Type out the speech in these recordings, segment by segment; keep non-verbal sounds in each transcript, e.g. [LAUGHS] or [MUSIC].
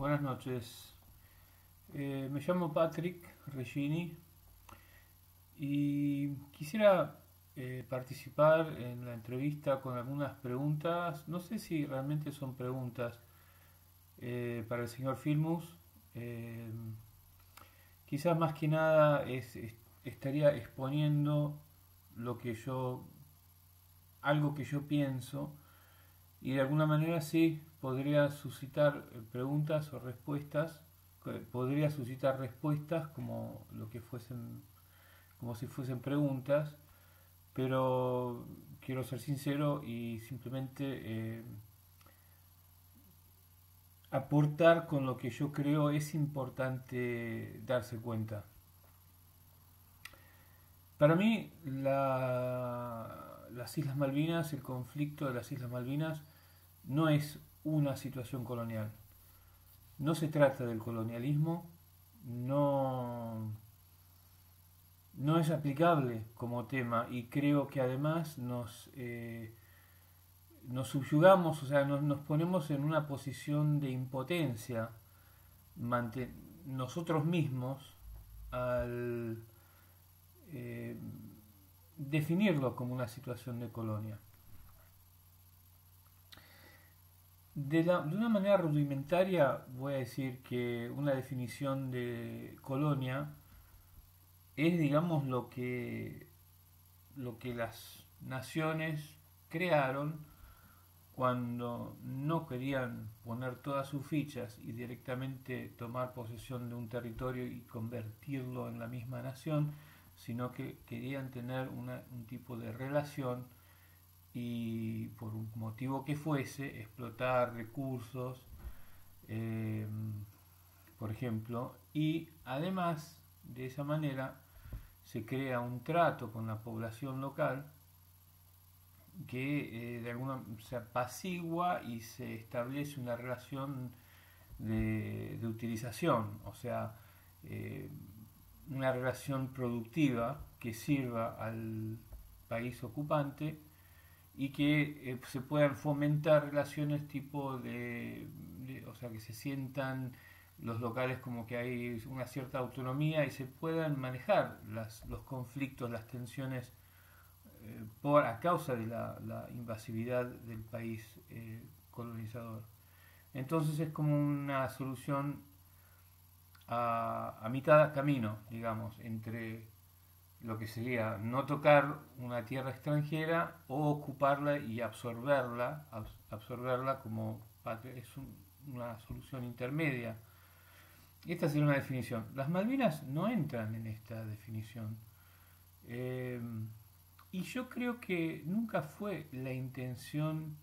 buenas noches. Eh, me llamo Patrick Regini y quisiera eh, participar en la entrevista con algunas preguntas. No sé si realmente son preguntas eh, para el señor Filmus. quizás más que nada estaría exponiendo lo que yo, algo que yo pienso y de alguna manera sí podría suscitar eh, preguntas o respuestas, podría suscitar respuestas como lo que fuesen, como si fuesen preguntas, pero quiero ser sincero y simplemente eh, aportar con lo que yo creo es importante darse cuenta. Para mí, las Islas Malvinas, el conflicto de las Islas Malvinas, no es una situación colonial. No se trata del colonialismo, no, no es aplicable como tema y creo que además nos, eh, nos subyugamos, o sea, nos, ponemos en una posición de impotencia nosotros mismos al eh, definirlo como una situación de colonia. De, una manera rudimentaria voy a decir que una definición de colonia es, digamos, lo que, lo que las naciones crearon cuando no querían poner todas sus fichas y directamente tomar posesión de un territorio y convertirlo en la misma nación, sino que querían tener un tipo de relación y por un motivo que fuese, explotar recursos, eh, por ejemplo, y además de esa manera se crea un trato con la población local que eh, de alguna se apacigua y se establece una relación de, utilización, o sea, eh, una relación productiva que sirva al país ocupante y que eh, se puedan fomentar relaciones tipo de, o sea, que se sientan los locales como que hay una cierta autonomía y se puedan manejar los conflictos, las tensiones eh, por, a causa de la, invasividad del país eh, colonizador. Entonces es como una solución a, a mitad camino, digamos, entre lo que sería no tocar una tierra extranjera o ocuparla y absorberla, absorberla como es una solución intermedia. Esta sería una definición. Las Malvinas no entran en esta definición. Eh, y yo creo que nunca fue la intención,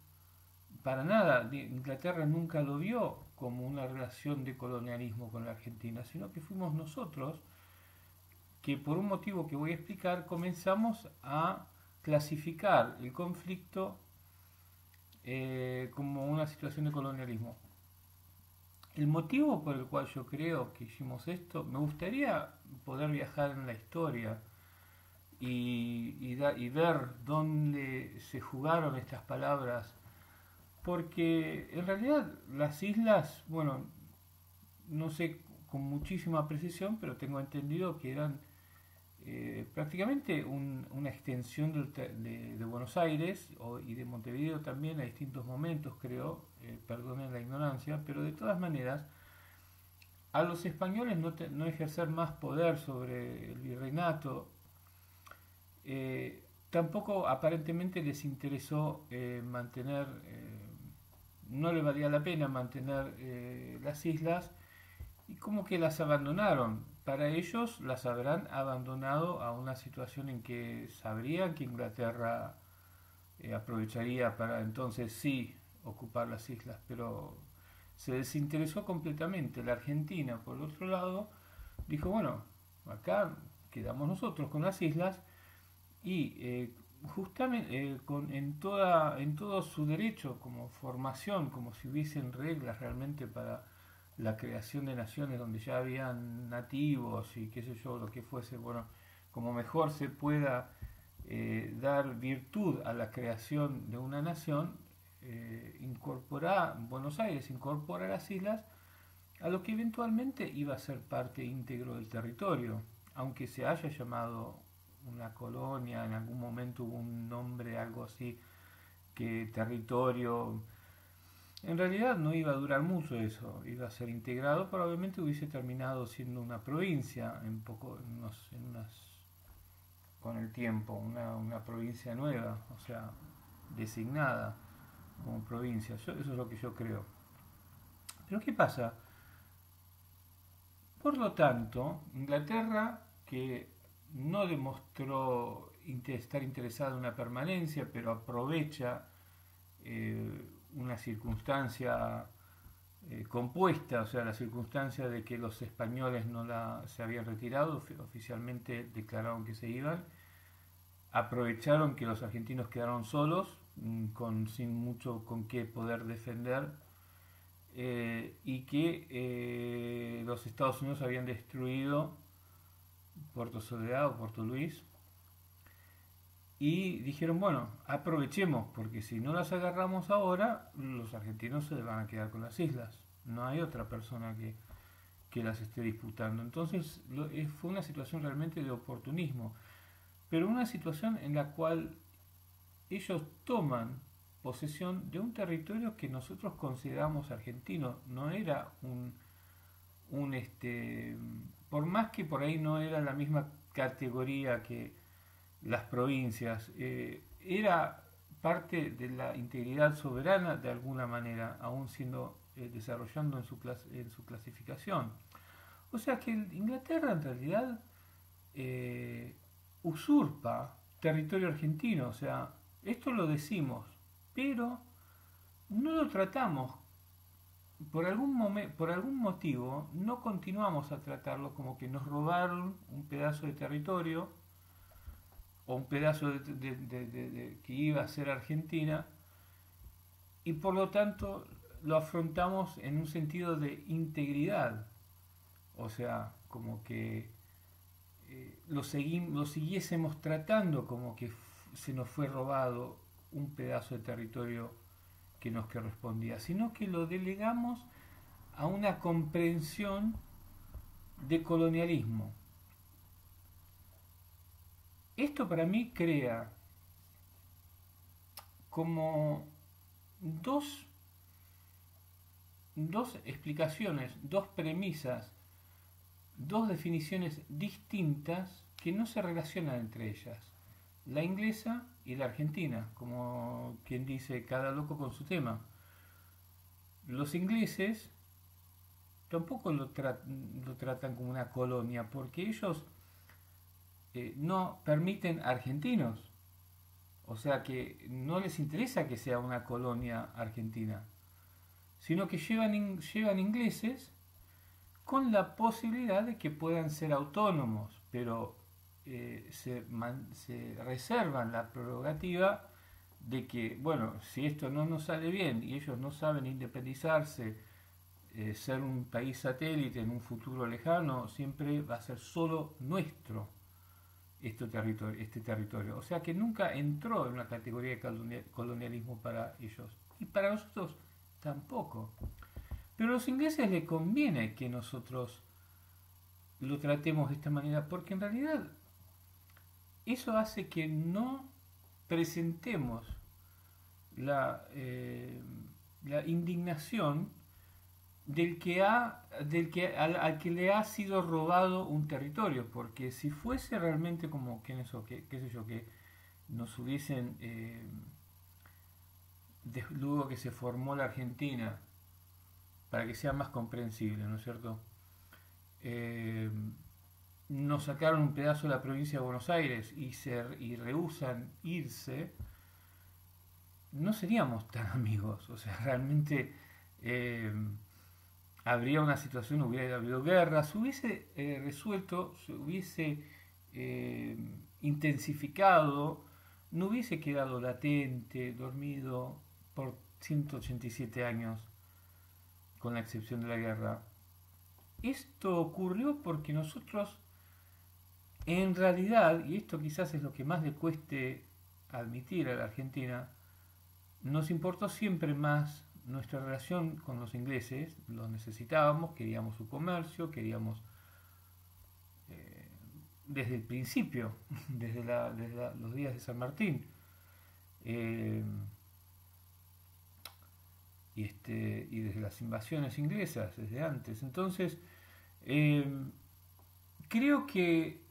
para nada, Inglaterra nunca lo vio como una relación de colonialismo con la Argentina, sino que fuimos nosotros que por un motivo que voy a explicar comenzamos a clasificar el conflicto eh, como una situación de colonialismo. El motivo por el cual yo creo que hicimos esto, me gustaría poder viajar en la historia y, y ver dónde se jugaron estas palabras, porque en realidad las islas, bueno, no sé con muchísima precisión, pero tengo entendido que eran eh, prácticamente una extensión de, Buenos Aires y de Montevideo también a distintos momentos, creo, eh, perdonen la ignorancia, pero de todas maneras, a los españoles no, ejercer más poder sobre el virreinato, eh, tampoco aparentemente les interesó mantener, no le valía la pena mantener las islas y como que las abandonaron para ellos las habrán abandonado a una situación en que sabrían que Inglaterra eh, aprovecharía para entonces sí ocupar las islas, pero se desinteresó completamente. La Argentina, por otro lado, dijo, bueno, acá quedamos nosotros con las islas y eh, justamente eh, con, en, toda, en todo su derecho como formación, como si hubiesen reglas realmente para la creación de naciones donde ya habían nativos y qué sé yo, lo que fuese, bueno, como mejor se pueda eh, dar virtud a la creación de una nación, eh, incorpora Buenos Aires, incorpora las islas a lo que eventualmente iba a ser parte íntegro del territorio, aunque se haya llamado una colonia, en algún momento hubo un nombre, algo así, que territorio, en realidad no iba a durar mucho eso, iba a ser integrado, probablemente hubiese terminado siendo una provincia en poco, en unas, con el tiempo, una, una provincia nueva, o sea, designada como provincia. eso es lo que yo creo. Pero ¿qué pasa? Por lo tanto, Inglaterra, que no demostró estar interesada en una permanencia, pero aprovecha eh, una circunstancia eh, compuesta, o sea, la circunstancia de que los españoles no la, se habían retirado, oficialmente declararon que se iban, aprovecharon que los argentinos quedaron solos, mm, con, sin mucho con qué poder defender, eh, y que los Estados Unidos habían destruido Puerto Soledad o Puerto Luis, y dijeron, bueno, aprovechemos, porque si no las agarramos ahora, los argentinos se van a quedar con las islas. No hay otra persona que, que las esté disputando. Entonces fue una situación realmente de oportunismo, pero una situación en la cual ellos toman posesión de un territorio que nosotros consideramos argentino. No era un, un este, por más que por ahí no era la misma categoría que las provincias, eh, era parte de la integridad soberana de alguna manera, aún siendo eh, desarrollando en su, en su clasificación. O sea que Inglaterra en realidad eh, usurpa territorio argentino, o sea, esto lo decimos, pero no lo tratamos por algún, por algún motivo no continuamos a tratarlo como que nos robaron un pedazo de territorio o un pedazo de, que iba a ser Argentina y por lo tanto lo afrontamos en un sentido de integridad, o sea, como que eh, lo, lo siguiésemos tratando como que se nos fue robado un pedazo de territorio que nos correspondía, sino que lo delegamos a una comprensión de colonialismo. Esto para mí crea como dos, dos explicaciones, dos premisas, dos definiciones distintas que no se relacionan entre ellas. La inglesa y la Argentina, como quien dice cada loco con su tema. Los ingleses tampoco lo, tratan como una colonia, porque ellos eh, no permiten argentinos, o sea que no les interesa que sea una colonia argentina, sino que llevan, llevan ingleses con la posibilidad de que puedan ser autónomos, pero eh, se, reservan la prerrogativa de que, bueno, si esto no nos sale bien y ellos no saben independizarse, eh, ser un país satélite en un futuro lejano, siempre va a ser solo nuestro este territorio, este territorio. O sea que nunca entró en una categoría de colonialismo para ellos. Y para nosotros tampoco. Pero a los ingleses les conviene que nosotros lo tratemos de esta manera, porque en realidad eso hace que no presentemos la, eh, la indignación del que ha, del que, al, que le ha sido robado un territorio, porque si fuese realmente como, ¿qué, eso, qué, qué sé yo, que nos hubiesen, eh, luego que se formó la Argentina, para que sea más comprensible, ¿no es cierto? Eh, nos sacaron un pedazo de la provincia de Buenos Aires y, se, y rehusan irse, no seríamos tan [LAUGHS] amigos. O sea, realmente eh, habría una situación, hubiera habido guerra, se hubiese eh, resuelto, se hubiese eh, intensificado, no hubiese quedado latente, dormido por 187 años, con la excepción de la guerra. Esto ocurrió porque nosotros en realidad, y esto quizás es lo que más le cueste admitir a la Argentina, nos importó siempre más nuestra relación con los ingleses, los necesitábamos, queríamos su comercio, queríamos eh, desde el principio, [LAUGHS] desde, los días de San Martín. Eh, y, este, y desde las invasiones inglesas, desde antes. Entonces, creo que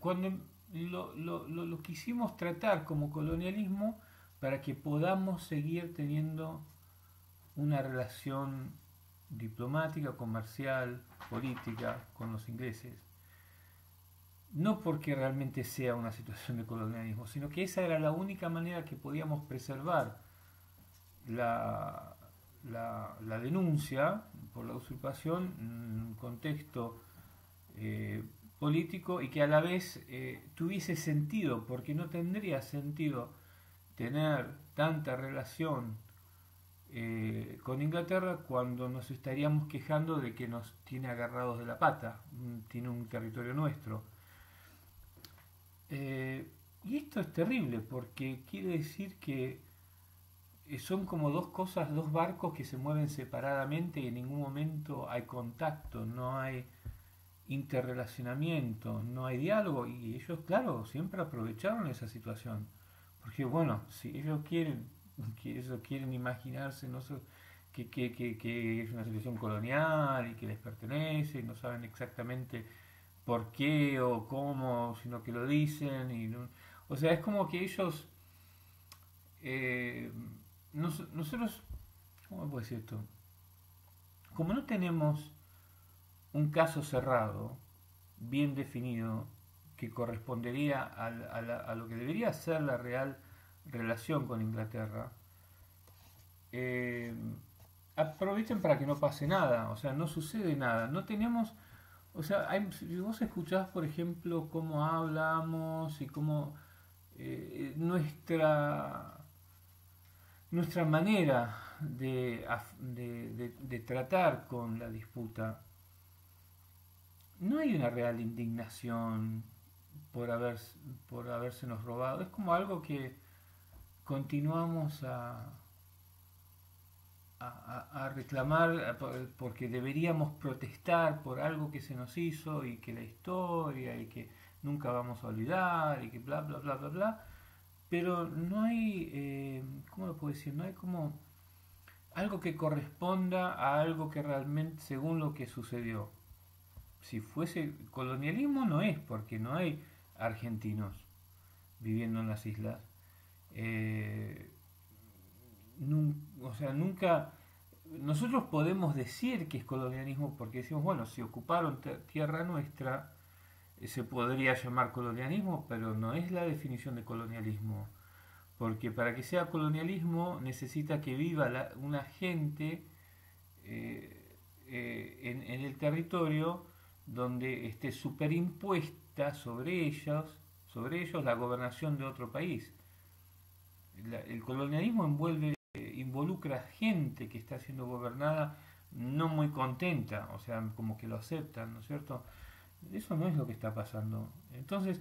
cuando lo, lo, lo, quisimos tratar como colonialismo para que podamos seguir teniendo una relación diplomática, comercial, política con los ingleses. No porque realmente sea una situación de colonialismo, sino que esa era la única manera que podíamos preservar la, la, denuncia por la usurpación en un contexto eh, político y que a la vez eh, tuviese sentido, porque no tendría sentido tener tanta relación eh, con Inglaterra cuando nos estaríamos quejando de que nos tiene agarrados de la pata, mm, tiene un territorio nuestro. Eh, y esto es terrible porque quiere decir que son como dos cosas, dos barcos que se mueven separadamente y en ningún momento hay contacto, no hay interrelacionamiento, no hay diálogo y ellos, claro, siempre aprovecharon esa situación. Porque bueno, si ellos quieren, que quieren imaginarse no que, que, que, es una situación colonial y que les pertenece y no saben exactamente por qué o cómo, sino que lo dicen. Y o sea, es como que ellos, eh, nosotros, ¿cómo puedo decir esto? Como no tenemos un caso cerrado, bien definido, que correspondería a, lo que debería ser la real relación con Inglaterra, eh, aprovechen para que no pase nada, o sea, no sucede nada, no tenemos, o sea, si vos escuchás, por ejemplo, cómo hablamos y cómo eh, nuestra, nuestra manera de, tratar con la disputa no hay una real indignación por, haber, por habérsenos robado. Es como algo que continuamos a, a, reclamar porque deberíamos protestar por algo que se nos hizo y que la historia y que nunca vamos a olvidar y que bla, bla, bla, bla, bla. Pero no hay, eh, ¿cómo lo puedo decir? No hay como algo que corresponda a algo que realmente, según lo que sucedió si fuese colonialismo no es, porque no hay argentinos viviendo en las islas. Eh, o sea, nunca... Nosotros podemos decir que es colonialismo porque decimos, bueno, si ocuparon tierra nuestra, eh, se podría llamar colonialismo, pero no es la definición de colonialismo. Porque para que sea colonialismo necesita que viva una gente eh, en, en el territorio donde esté superimpuesta sobre ellos, sobre ellos la gobernación de otro país. El colonialismo envuelve, involucra gente que está siendo gobernada no muy contenta, o sea, como que lo aceptan, ¿no es cierto? Eso no es lo que está pasando. Entonces,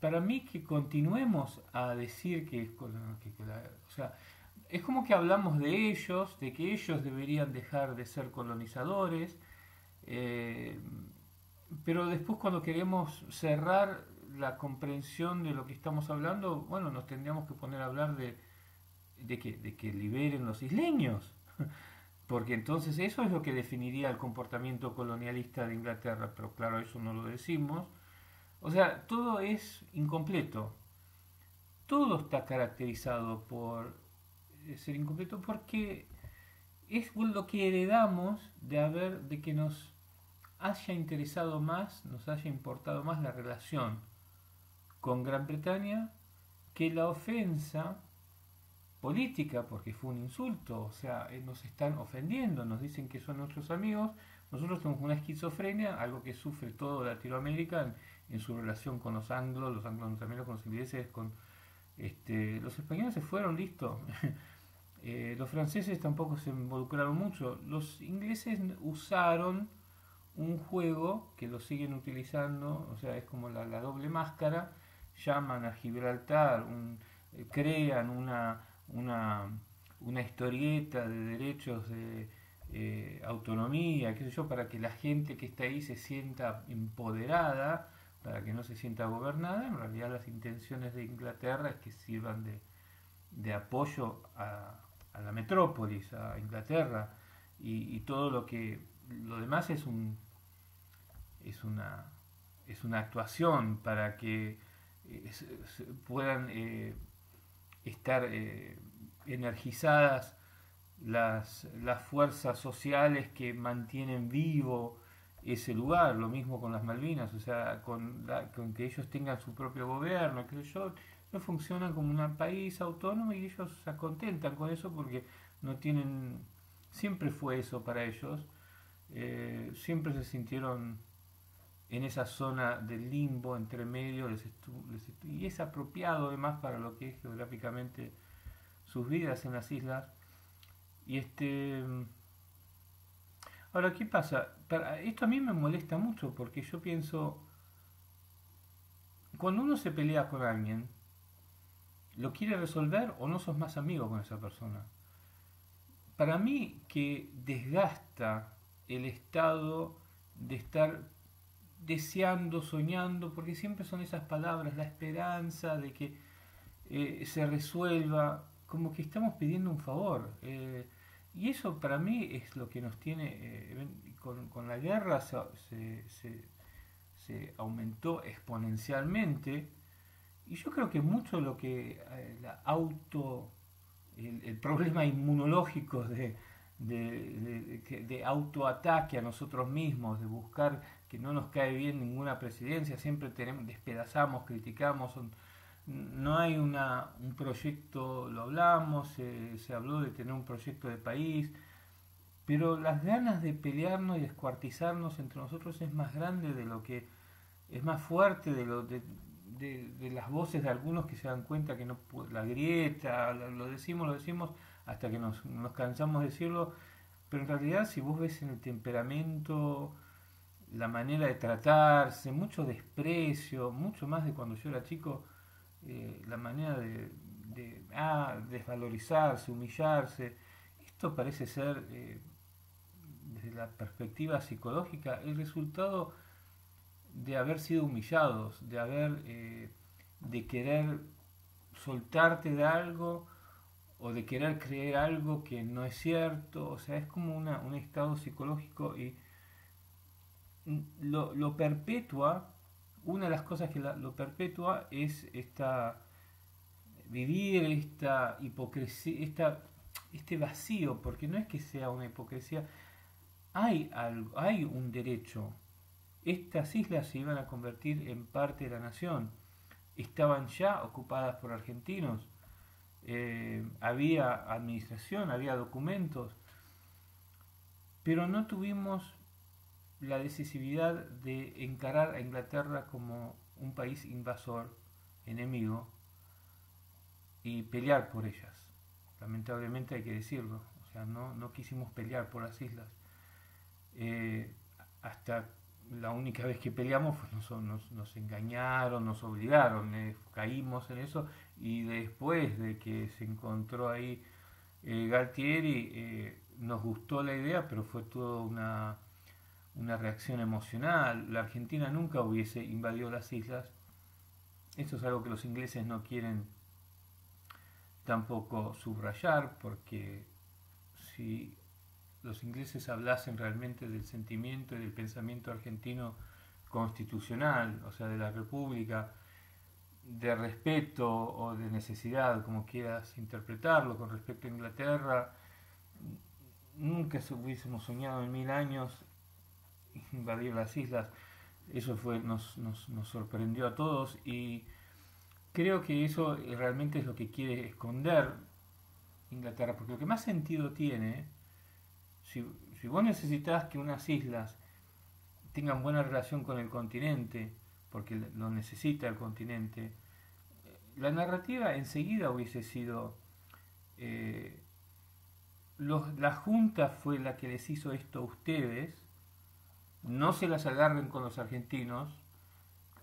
para mí que continuemos a decir que, o sea, es como que hablamos de ellos, de que ellos deberían dejar de ser colonizadores, eh, pero después cuando queremos cerrar la comprensión de lo que estamos hablando, bueno, nos tendríamos que poner a hablar de, de, que, que liberen los isleños, [LAUGHS] porque entonces eso es lo que definiría el comportamiento colonialista de Inglaterra, pero claro, eso no lo decimos. O sea, todo es incompleto, todo está caracterizado por ser incompleto porque es lo que heredamos de haber, de que nos haya interesado más, nos haya importado más la relación con Gran Bretaña que la ofensa política, porque fue un insulto, o sea, eh, nos están ofendiendo, nos dicen que son nuestros amigos, nosotros tenemos una esquizofrenia, algo que sufre todo Latinoamérica en, su relación con los anglos, los anglos también con los ingleses, con este, los españoles se fueron, listo. [LAUGHS] Eh, los franceses tampoco se involucraron mucho. Los ingleses usaron un juego que lo siguen utilizando, o sea, es como la, doble máscara, llaman a Gibraltar, eh, crean una, una, una historieta de derechos de eh, autonomía, qué sé yo, para que la gente que está ahí se sienta empoderada, para que no se sienta gobernada, en realidad las intenciones de Inglaterra es que sirvan de, apoyo a, la metrópolis, a Inglaterra, y, todo lo que lo demás es un es una es una actuación para que puedan eh, estar eh, energizadas las, las fuerzas sociales que mantienen vivo ese lugar, lo mismo con las Malvinas, o sea, con, con que ellos tengan su propio gobierno, que yo, no funcionan como un país autónomo y ellos se contentan con eso porque no tienen, siempre fue eso para ellos, eh, siempre se sintieron en esa zona del limbo entre medio y es apropiado además para lo que es geográficamente sus vidas en las islas. Y este ahora qué pasa, esto a mí me molesta mucho porque yo pienso cuando uno se pelea con alguien lo quiere resolver o no sos más amigo con esa persona. Para mí que desgasta el estado de estar deseando, soñando, porque siempre son esas palabras, la esperanza de que eh, se resuelva, como que estamos pidiendo un favor. Eh, y eso para mí es lo que nos tiene, eh, con, la guerra se, se, aumentó exponencialmente, y yo creo que mucho lo que la auto, el problema inmunológico de, de, autoataque a nosotros mismos, de buscar que no nos cae bien ninguna presidencia, siempre tenemos, despedazamos, criticamos, no hay una, un proyecto, lo hablamos, se habló de tener un proyecto de país, pero las ganas de pelearnos y descuartizarnos entre nosotros es más grande de lo que, es más fuerte de lo de, de, las voces de algunos que se dan cuenta que no la grieta, lo decimos, lo decimos, hasta que nos, cansamos de decirlo, pero en realidad si vos ves en el temperamento, la manera de tratarse, mucho desprecio, mucho más de cuando yo era chico, eh, la manera de, ah, desvalorizarse, humillarse, esto parece ser, eh, desde la perspectiva psicológica, el resultado de haber sido humillados, de haber, eh, de querer soltarte de algo, o de querer creer algo que no es cierto, o sea, es como una, un estado psicológico y lo, lo, perpetua, una de las cosas que lo perpetua es esta vivir esta hipocresía, esta, este vacío, porque no es que sea una hipocresía, hay, hay un derecho. Estas islas se iban a convertir en parte de la nación, estaban ya ocupadas por argentinos, eh, había administración, había documentos, pero no tuvimos la decisividad de encarar a Inglaterra como un país invasor, enemigo, y pelear por ellas. Lamentablemente hay que decirlo, o sea, no, no quisimos pelear por las islas. Eh, hasta la única vez que peleamos nos, nos, engañaron, nos obligaron, eh, caímos en eso y después de que se encontró ahí eh, Galtieri nos gustó la idea, pero fue toda una, una reacción emocional. La Argentina nunca hubiese invadido las islas. Esto es algo que los ingleses no quieren tampoco subrayar porque si los ingleses hablasen realmente del sentimiento y del pensamiento argentino constitucional, o sea, de la República, de respeto o de necesidad, como quieras interpretarlo, con respecto a Inglaterra, nunca hubiésemos soñado en mil años [LAUGHS] invadir las islas. Eso fue, nos, nos, nos sorprendió a todos y creo que eso realmente es lo que quiere esconder Inglaterra, porque lo que más sentido tiene si, vos necesitas que unas islas tengan buena relación con el continente, porque lo necesita el continente, eh, la narrativa enseguida hubiese sido, eh, la Junta fue la que les hizo esto a ustedes, no se las agarren con los argentinos,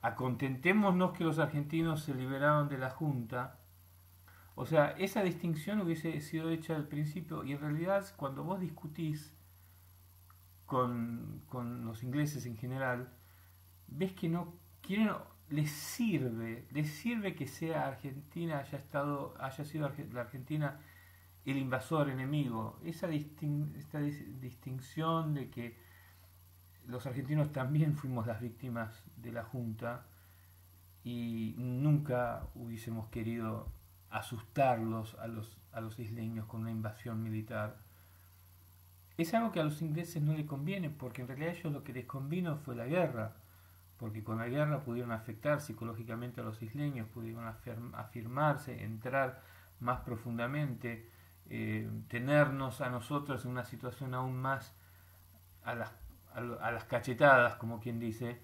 acontentémonos que los argentinos se liberaron de la Junta, O sea, esa distinción hubiese sido hecha al principio y en realidad cuando vos discutís con, los ingleses en general, ves que no quieren, les sirve, les sirve que sea Argentina, haya estado, haya sido la Argentina el invasor enemigo. Esa esta distinción de que los argentinos también fuimos las víctimas de la Junta y nunca hubiésemos querido asustarlos a los, a los isleños con una invasión militar. Es algo que a los ingleses no les conviene, porque en realidad a ellos lo que les convino fue la guerra, porque con la guerra pudieron afectar psicológicamente a los isleños, pudieron afirmarse, entrar más profundamente, eh, tenernos a nosotros en una situación aún más a las, a las cachetadas, como quien dice,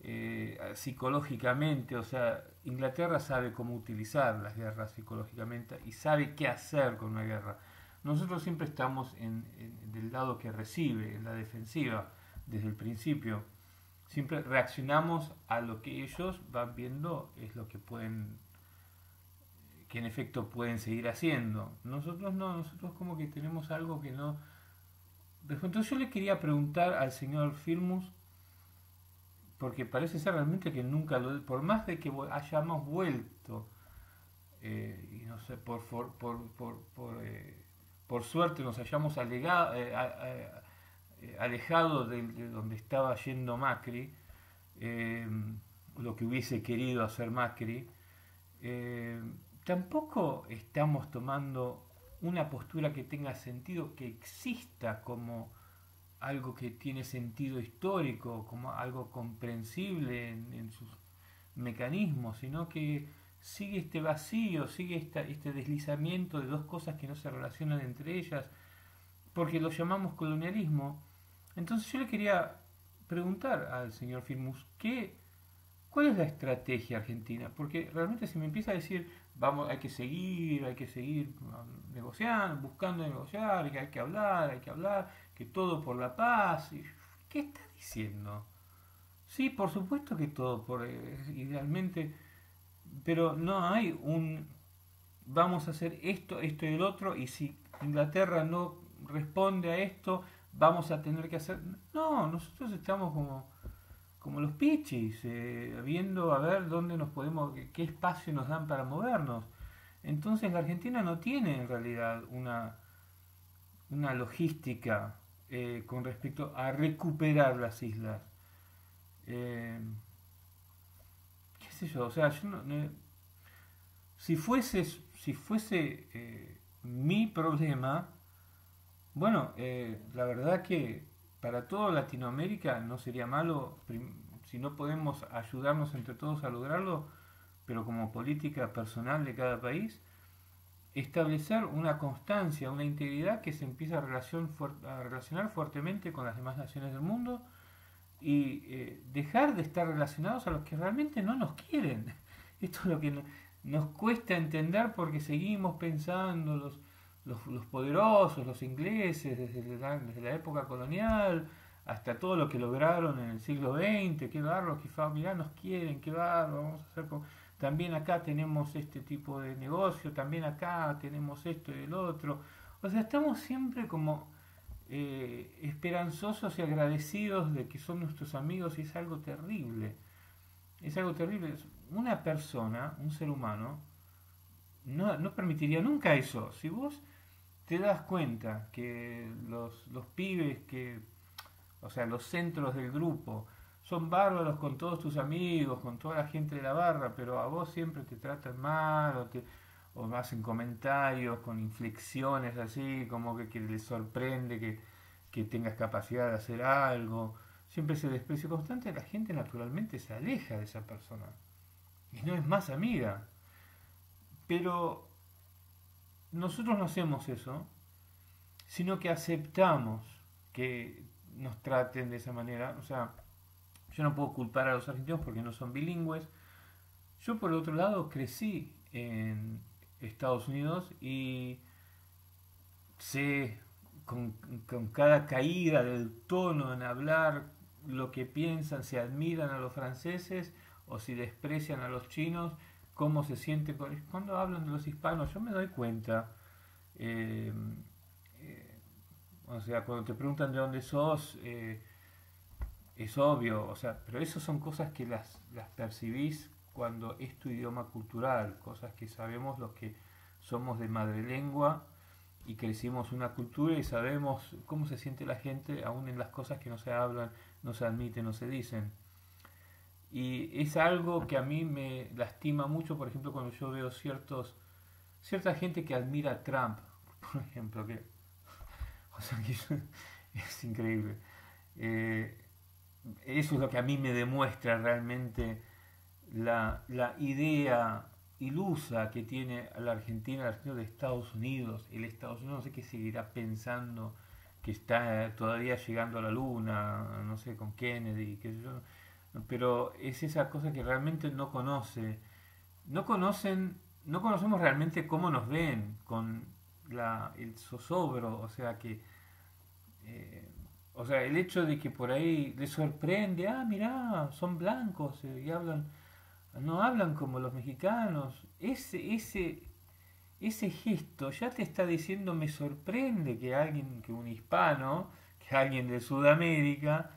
eh, psicológicamente, o sea, Inglaterra sabe cómo utilizar las guerras psicológicamente y sabe qué hacer con una guerra. Nosotros siempre estamos en, del lado que recibe, en la defensiva, desde el principio. Siempre reaccionamos a lo que ellos van viendo es lo que pueden, que en efecto pueden seguir haciendo. Nosotros no, nosotros como que tenemos algo que no... Entonces yo le quería preguntar al señor Firmus, porque parece ser realmente que nunca lo, por más de que hayamos vuelto, eh, y no sé, por, por, por, por, eh, suerte nos hayamos alegado, eh, alejado de, donde estaba yendo Macri, lo que hubiese querido hacer Macri, tampoco estamos tomando una postura que tenga sentido, que exista como algo que tiene sentido histórico, como algo comprensible en, sus mecanismos, sino que sigue este vacío, sigue este deslizamiento de dos cosas que no se relacionan entre ellas, porque lo llamamos colonialismo. Entonces yo le quería preguntar al señor Firmus, ¿qué, ¿cuál es la estrategia argentina? Porque realmente si me empieza a decir, vamos, hay que seguir, hay que seguir negociando, buscando negociar, que hay que hablar, hay que hablar, que todo por la paz. ¿Qué está diciendo? Sí, por supuesto que todo por eh, idealmente, pero no hay un vamos a hacer esto, esto y el otro, y si Inglaterra no responde a esto, vamos a tener que hacer. No, nosotros estamos como, como los pichis, eh, viendo a ver dónde nos podemos, qué espacio nos dan para movernos. Entonces la Argentina no tiene en realidad una, una logística eh, con respecto a recuperar las islas. Eh, ¿Qué sé yo? O sea, yo no, si fuese, si fuese mi problema, bueno, la verdad que para toda Latinoamérica no sería malo si no podemos ayudarnos entre todos a lograrlo, pero como política personal de cada país, establecer una constancia, una integridad que se empieza a, relacionar fuertemente con las demás naciones del mundo y eh, dejar de estar relacionados a los que realmente no nos quieren. [LAUGHS] Esto es lo que nos cuesta entender porque seguimos pensando los, poderosos, los ingleses, desde la, época colonial hasta todo lo que lograron en el siglo XX, qué barro, que mirá, nos quieren, qué barro, vamos a hacer... Con también acá tenemos este tipo de negocio, también acá tenemos esto y el otro. O sea, estamos siempre como eh, esperanzosos y agradecidos de que son nuestros amigos y es algo terrible. Es algo terrible. Una persona, un ser humano, no, no permitiría nunca eso. Si vos te das cuenta que los, los pibes que, o sea, los centros del grupo, son bárbaros con todos tus amigos, con toda la gente de la barra, pero a vos siempre te tratan mal o, te, o hacen comentarios con inflexiones así, como que, les sorprende que, que, tengas capacidad de hacer algo. Siempre ese desprecio constante, la gente naturalmente se aleja de esa persona y no es más amiga. Pero nosotros no hacemos eso, sino que aceptamos que nos traten de esa manera. O sea, yo no puedo culpar a los argentinos porque no son bilingües. Yo por otro lado crecí en Estados Unidos y sé con, cada caída del tono en hablar lo que piensan, si admiran a los franceses o si desprecian a los chinos, cómo se siente. Cuando hablan de los hispanos, yo me doy cuenta. Eh, eh, o sea, cuando te preguntan de dónde sos, eh, es obvio, o sea, pero eso son cosas que las, las percibís cuando es tu idioma cultural, cosas que sabemos los que somos de madre lengua y crecimos una cultura y sabemos cómo se siente la gente aún en las cosas que no se hablan, no se admiten, no se dicen. Y es algo que a mí me lastima mucho, por ejemplo, cuando yo veo ciertos, cierta gente que admira a Trump, [LAUGHS] por ejemplo, que, [LAUGHS] o sea, que [LAUGHS] es increíble. Eh, eso es lo que a mí me demuestra realmente la, la idea ilusa que tiene la Argentina, la Argentina de Estados Unidos. El Estados Unidos no sé qué seguirá pensando que está todavía llegando a la luna, no sé, con Kennedy, qué sé yo. Pero es esa cosa que realmente no conoce. No conocen, no conocemos realmente cómo nos ven con la, el zozobro, o sea que eh, o sea, el hecho de que por ahí les sorprende, ah, mirá, son blancos eh, y hablan, no hablan como los mexicanos. Ese, ese, ese gesto ya te está diciendo, me sorprende que alguien, que un hispano, que alguien de Sudamérica,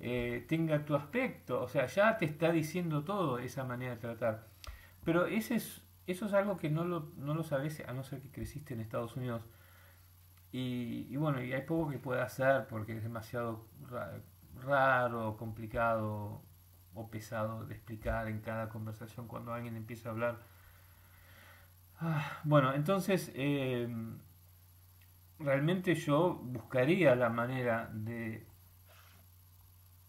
eh, tenga tu aspecto. O sea, ya te está diciendo todo esa manera de tratar. Pero ese es, eso es algo que no lo, no lo sabes a no ser que creciste en Estados Unidos. Y, bueno, y hay poco que pueda hacer porque es demasiado raro, complicado o pesado de explicar en cada conversación cuando alguien empieza a hablar. Ah, bueno, entonces em, realmente yo buscaría la manera de,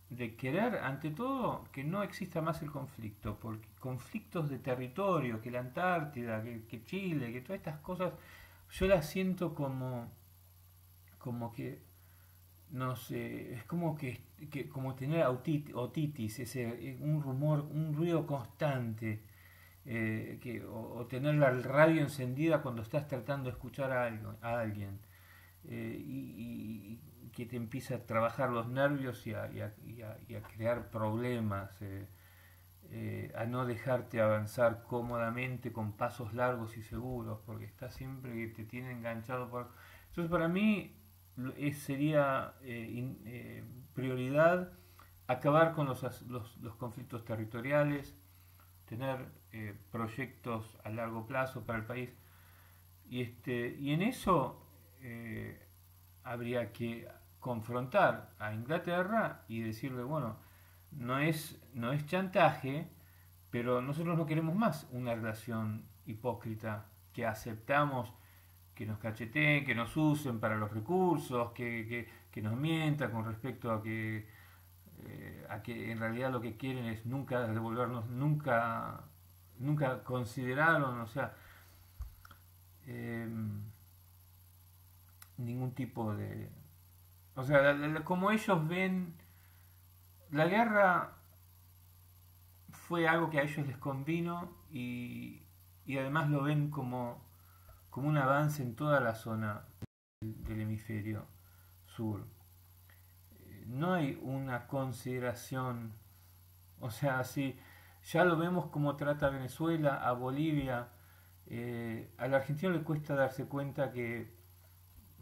de querer, ante todo, que no exista más el conflicto, porque conflictos de territorio, que la Antártida, que, que Chile, que todas estas cosas, yo las siento como como que, no sé, es como que, como tener otitis, ese, un rumor, un ruido constante, eh, que, o, tener la radio encendida cuando estás tratando de escuchar a, algo, a alguien, eh, y, que te empieza a trabajar los nervios y a, crear problemas. Eh, a no dejarte avanzar cómodamente con pasos largos y seguros, porque está siempre que te tiene enganchado por... Entonces para mí sería eh, eh, prioridad acabar con los, conflictos territoriales, tener eh, proyectos a largo plazo para el país. Y, este, y en eso habría que confrontar a Inglaterra y decirle, bueno, no es, no es chantaje, pero nosotros no queremos más una relación hipócrita que aceptamos que nos cacheteen, que nos usen para los recursos, que, nos mientan con respecto a que, eh, a que en realidad lo que quieren es nunca devolvernos, nunca, nunca consideraron, o sea, ningún tipo de... O sea, como ellos ven, la guerra fue algo que a ellos les convino y, y además lo ven como como un avance en toda la zona del hemisferio sur. Eh, no hay una consideración, o sea, si ya lo vemos como trata a Venezuela, a Bolivia, eh, al argentino le cuesta darse cuenta que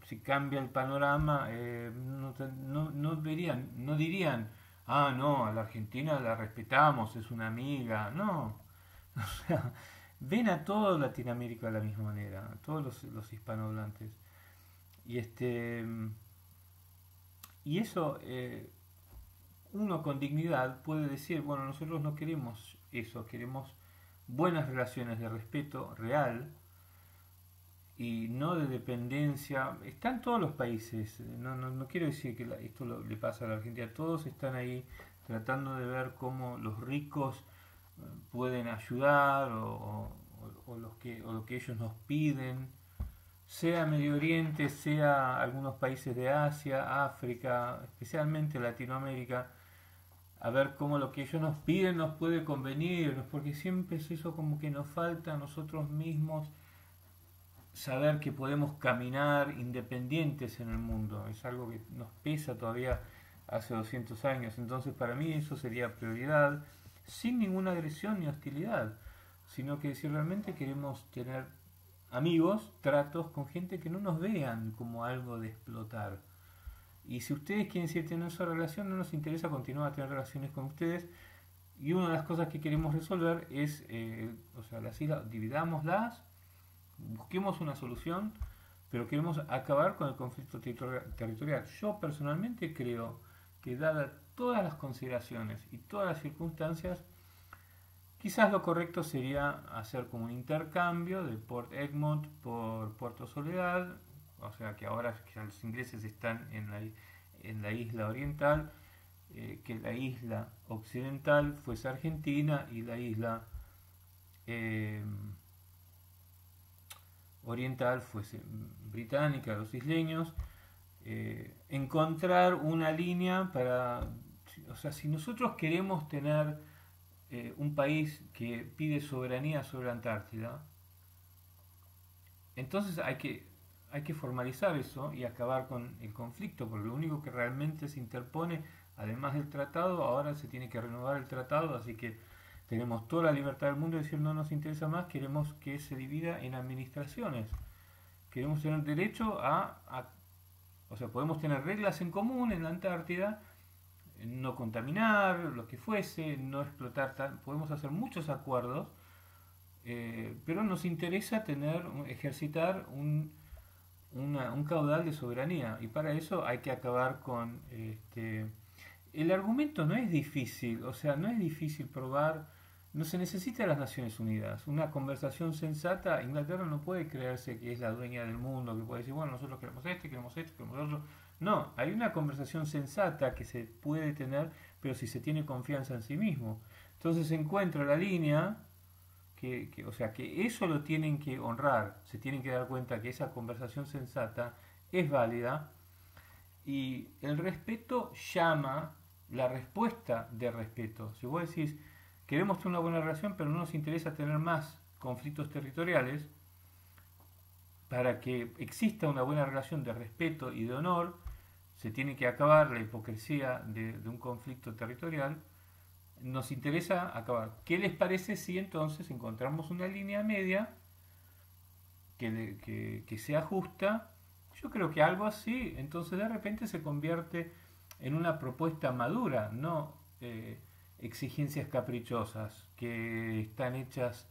si cambia el panorama, eh, no, no, no, dirían, no dirían, ah, no, a la Argentina la respetamos, es una amiga, no. [LAUGHS] O sea, ven a toda Latinoamérica de la misma manera, a todos los, hispanohablantes. Y este y eso eh, uno con dignidad puede decir, bueno, nosotros no queremos eso, queremos buenas relaciones de respeto real y no de dependencia. Están todos los países, no, no, no quiero decir que esto le pasa a la Argentina, todos están ahí tratando de ver cómo los ricos pueden ayudar o, los que, o lo que ellos nos piden, sea Medio Oriente, sea algunos países de Asia, África, especialmente Latinoamérica, a ver cómo lo que ellos nos piden nos puede convenir, porque siempre es eso como que nos falta a nosotros mismos saber que podemos caminar independientes en el mundo, es algo que nos pesa todavía hace 200 años, entonces para mí eso sería prioridad sin ninguna agresión ni hostilidad. sino que si realmente queremos tener amigos, tratos con gente que no nos vean como algo de explotar. Y si ustedes quieren seguir teniendo esa relación, no nos interesa continuar a tener relaciones con ustedes. Y una de las cosas que queremos resolver es, eh, o sea, las islas, dividámoslas, busquemos una solución, pero queremos acabar con el conflicto territorial. Yo personalmente creo que dadas todas las consideraciones y todas las circunstancias, quizás lo correcto sería hacer como un intercambio de Port Egmont por Puerto Soledad, o sea que ahora los ingleses están en la, en la isla oriental, eh, que la isla occidental fuese Argentina y la isla eh, oriental fuese británica, los isleños, eh, encontrar una línea para, o sea, si nosotros queremos tener un país que pide soberanía sobre la Antártida, entonces hay que hay que formalizar eso y acabar con el conflicto, porque lo único que realmente se interpone, además del tratado, ahora se tiene que renovar el tratado, así que tenemos toda la libertad del mundo de decir no nos interesa más, queremos que se divida en administraciones, queremos tener derecho a, o sea, podemos tener reglas en común en la Antártida, no contaminar, lo que fuese, no explotar, podemos hacer muchos acuerdos, eh, pero nos interesa tener, ejercitar un un caudal de soberanía. Y para eso hay que acabar con este el argumento no es difícil o sea no es difícil probar no se necesita las Naciones Unidas. Una conversación sensata Inglaterra no puede creerse que es la dueña del mundo que puede decir bueno nosotros queremos este queremos esto queremos otro no hay una conversación sensata que se puede tener pero si se tiene confianza en sí mismo. Entonces se encuentra la línea que, o sea, que eso lo tienen que honrar, se tienen que dar cuenta que esa conversación sensata es válida. Y el respeto llama la respuesta de respeto. Si vos decís, queremos tener una buena relación, pero no nos interesa tener más conflictos territoriales, para que exista una buena relación de respeto y de honor, se tiene que acabar la hipocresía de un conflicto territorial, nos interesa acabar. ¿Qué les parece si entonces encontramos una línea media que, sea justa? Yo creo que algo así, entonces de repente se convierte en una propuesta madura, no eh, exigencias caprichosas que están hechas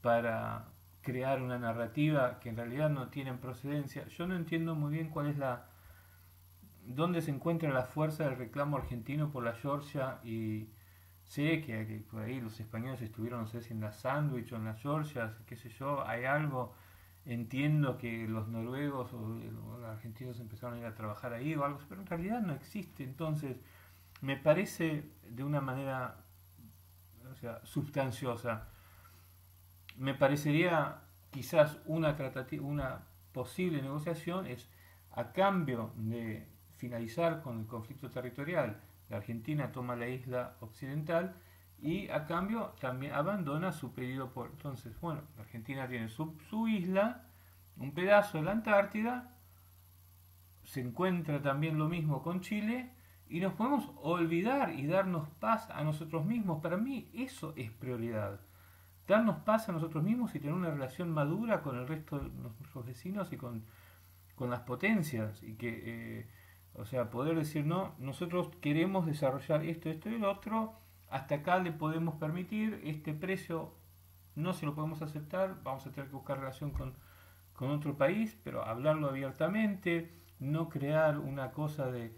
para crear una narrativa que en realidad no tienen procedencia. Yo no entiendo muy bien cuál es la dónde se encuentra la fuerza del reclamo argentino por la Georgia y, Sé que, por ahí los españoles estuvieron, no sé si en la Sandwich o en la Georgia, qué sé yo, hay algo. Entiendo que los noruegos o, los argentinos empezaron a ir a trabajar ahí o algo, pero en realidad no existe. Entonces, me parece de una manera o sea, sustanciosa. Me parecería quizás una, una posible negociación es a cambio de finalizar con el conflicto territorial la Argentina toma la isla occidental y a cambio también abandona su pedido por... Entonces, bueno, la Argentina tiene su, su isla, un pedazo de la Antártida, se encuentra también lo mismo con Chile y nos podemos olvidar y darnos paz a nosotros mismos. Para mí eso es prioridad. Darnos paz a nosotros mismos y tener una relación madura con el resto de nuestros vecinos y con, con las potencias. Y que eh, o sea, poder decir, no, nosotros queremos desarrollar esto, esto y el otro, hasta acá le podemos permitir, este precio no se lo podemos aceptar, vamos a tener que buscar relación con, con otro país, pero hablarlo abiertamente, no crear una cosa de,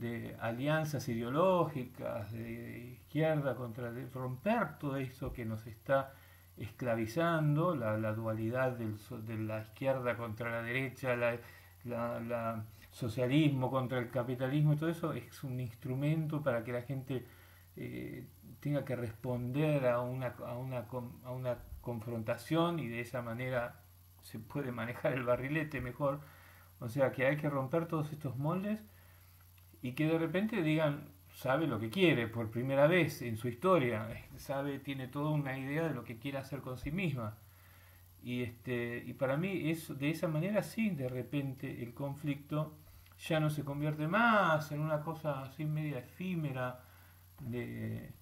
de alianzas ideológicas, de, izquierda contra, de romper todo eso que nos está esclavizando, la, la dualidad del, de la izquierda contra la derecha, la, la socialismo contra el capitalismo todo eso es un instrumento para que la gente eh, tenga que responder a una, a, una, a una confrontación y de esa manera se puede manejar el barrilete mejor. O sea que hay que romper todos estos moldes y que de repente digan, sabe lo que quiere por primera vez en su historia, sabe, tiene toda una idea de lo que quiere hacer con sí misma. Y, este, y para mí es de esa manera sí, de repente el conflicto ya no se convierte más en una cosa así media efímera de,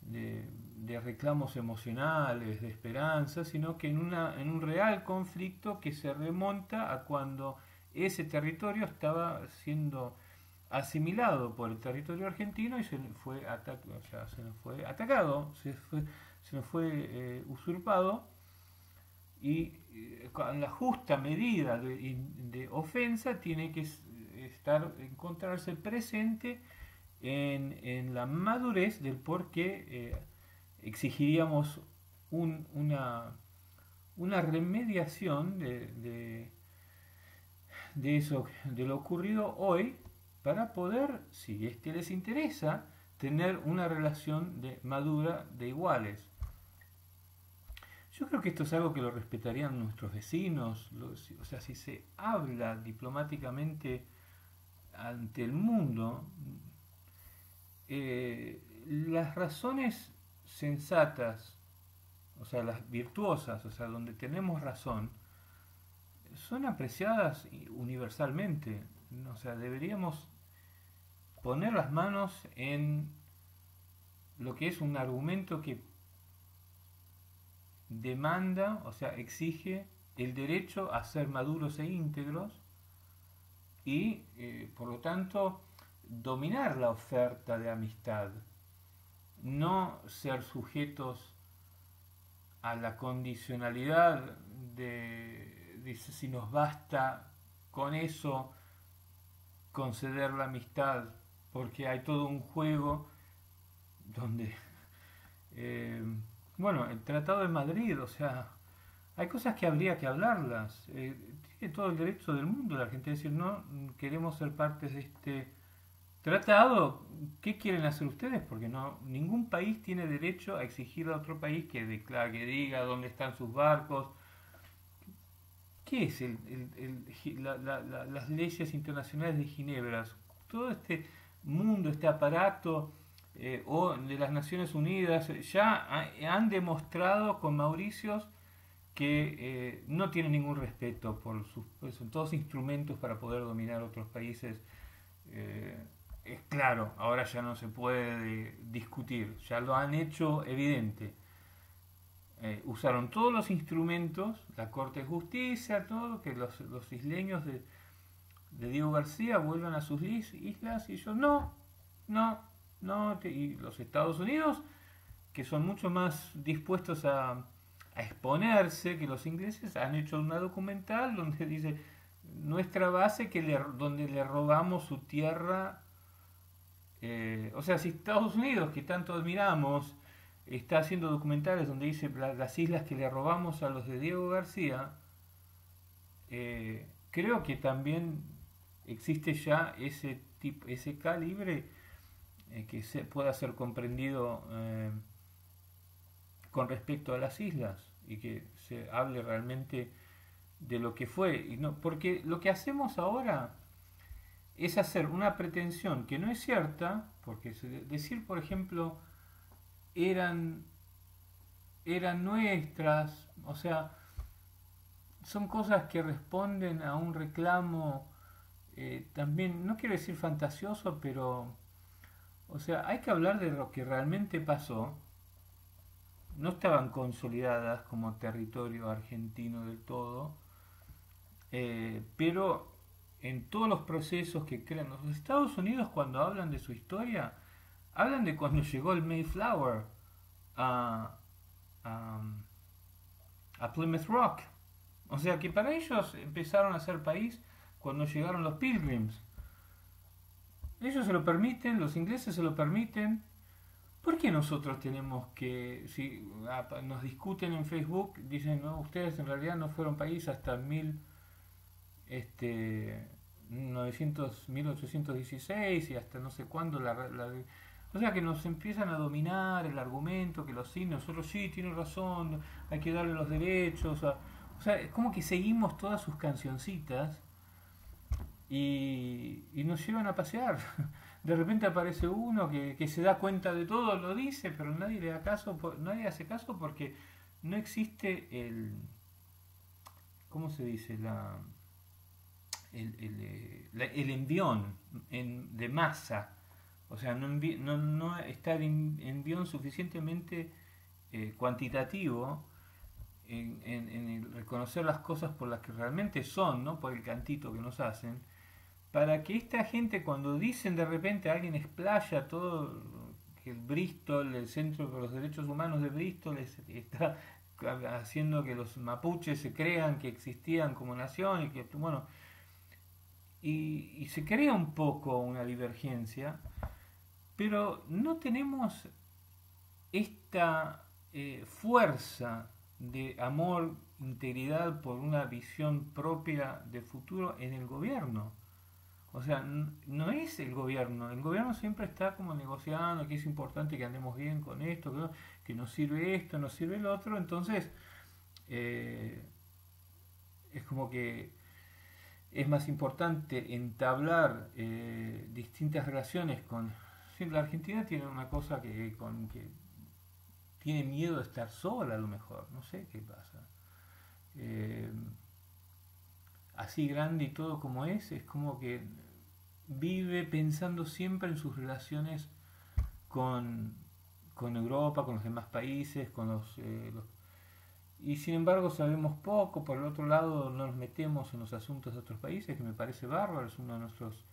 de, reclamos emocionales, de esperanza, sino que en, una, en un real conflicto que se remonta a cuando ese territorio estaba siendo asimilado por el territorio argentino y se fue, o sea, se nos fue atacado, se, fue, se nos fue eh, usurpado y eh, con la justa medida de, ofensa tiene que estar encontrarse presente en, la madurez del por qué eh, exigiríamos una, una remediación de, de, eso, de lo ocurrido hoy para poder, si es que les interesa, tener una relación de madura de iguales. Yo creo que esto es algo que lo respetarían nuestros vecinos, o sea, si se habla diplomáticamente ante el mundo, eh, las razones sensatas, o sea, las virtuosas, o sea, donde tenemos razón, son apreciadas universalmente. O sea, deberíamos poner las manos en lo que es un argumento que demanda, o sea, exige el derecho a ser maduros e íntegros y, eh, por lo tanto, dominar la oferta de amistad, no ser sujetos a la condicionalidad de, si nos basta con eso conceder la amistad, porque hay todo un juego donde, eh, bueno, el Tratado de Madrid, o sea, hay cosas que habría que hablarlas. Eh, tiene todo el derecho del mundo la Argentina decir, no, queremos ser parte de este tratado, ¿qué quieren hacer ustedes? Porque no ningún país tiene derecho a exigir a otro país que declare, que diga dónde están sus barcos. ¿Qué es las leyes internacionales de Ginebra? Todo este mundo, este aparato eh, o de las Naciones Unidas ya han demostrado con Mauricios que eh, no tienen ningún respeto por sus pues, son todos instrumentos para poder dominar otros países eh, es claro, ahora ya no se puede discutir, ya lo han hecho evidente. Usaron todos los instrumentos, la Corte de Justicia, todo, que los, isleños de, Diego García vuelvan a sus islas y ellos no, no, no, y los Estados Unidos, que son mucho más dispuestos a, a exponerse que los ingleses, han hecho una documental donde [LAUGHS] dice nuestra base que le, donde le robamos su tierra eh, o sea, si Estados Unidos, que tanto admiramos, está haciendo documentales donde dice las islas que le robamos a los de Diego García, eh, creo que también existe ya ese tipo, ese calibre eh, que se pueda ser comprendido con respecto a las islas y que se hable realmente de lo que fue. Y no porque lo que hacemos ahora es hacer una pretensión que no es cierta, porque decir, por ejemplo, eran, eran nuestras, o sea, son cosas que responden a un reclamo eh, también, no quiero decir fantasioso, pero, o sea, hay que hablar de lo que realmente pasó. No estaban consolidadas como territorio argentino del todo, eh, pero en todos los procesos que crean. Los Estados Unidos cuando hablan de su historia, hablan de cuando [LAUGHS] llegó el Mayflower a, a, Plymouth Rock. O sea que para ellos empezaron a ser país cuando llegaron los Pilgrims. Ellos se lo permiten, los ingleses se lo permiten. ¿Por qué nosotros tenemos que, si ah, nos discuten en Facebook, dicen, no, ustedes en realidad no fueron país hasta mil, este, 900, 1816 y hasta no sé cuándo la, o sea que nos empiezan a dominar el argumento que los signos, nosotros sí, tiene razón, hay que darle los derechos, o sea, es como que seguimos todas sus cancioncitas y, nos llevan a pasear. [LAUGHS] De repente aparece uno que, se da cuenta de todo, lo dice, pero nadie le da caso, nadie hace caso porque no existe el, ¿cómo se dice? La, el, el, eh, envión de masa O sea, no, no, no está el envión suficientemente eh, cuantitativo en, en, reconocer las cosas por las que realmente son, ¿no? por el cantito que nos hacen, para que esta gente cuando dicen de repente alguien explaya todo que el Bristol, el Centro de los Derechos Humanos de Bristol está haciendo que los mapuches se crean que existían como nación y que bueno y, se crea un poco una divergencia pero no tenemos esta eh, fuerza de amor integridad por una visión propia de futuro en el gobierno o sea, no es el gobierno. El gobierno siempre está como negociando que es importante que andemos bien con esto, que, nos sirve esto, nos sirve el otro. Entonces, eh, es como que es más importante entablar eh, distintas relaciones con... la Argentina tiene una cosa que, con, que tiene miedo de estar sola a lo mejor, no sé qué pasa. Eh, así grande y todo como es, es como que vive pensando siempre en sus relaciones con, Europa, con los demás países, con eh, los, Y sin embargo sabemos poco, por el otro lado no nos metemos en los asuntos de otros países, que me parece bárbaro, es uno de nuestros,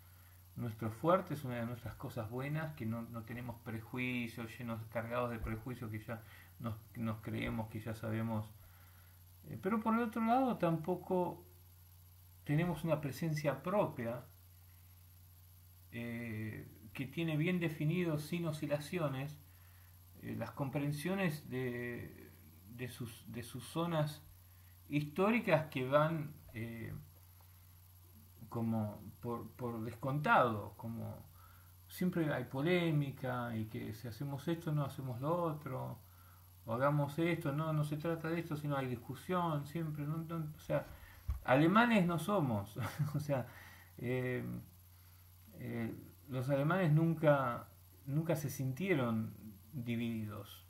nuestros fuertes, una de nuestras cosas buenas, que no, tenemos prejuicios llenos, cargados de prejuicios que ya nos, nos creemos que ya sabemos. Eh, pero por el otro lado tampoco tenemos una presencia propia eh, que tiene bien definidos, sin oscilaciones, eh, las comprensiones de, de, sus, de sus zonas históricas que van eh, como por, por, descontado, como siempre hay polémica y que si hacemos esto no hacemos lo otro, o hagamos esto, no, no se trata de esto, sino hay discusión, siempre, no, o sea, alemanes no somos, [LAUGHS] o sea, los alemanes nunca, nunca se sintieron divididos,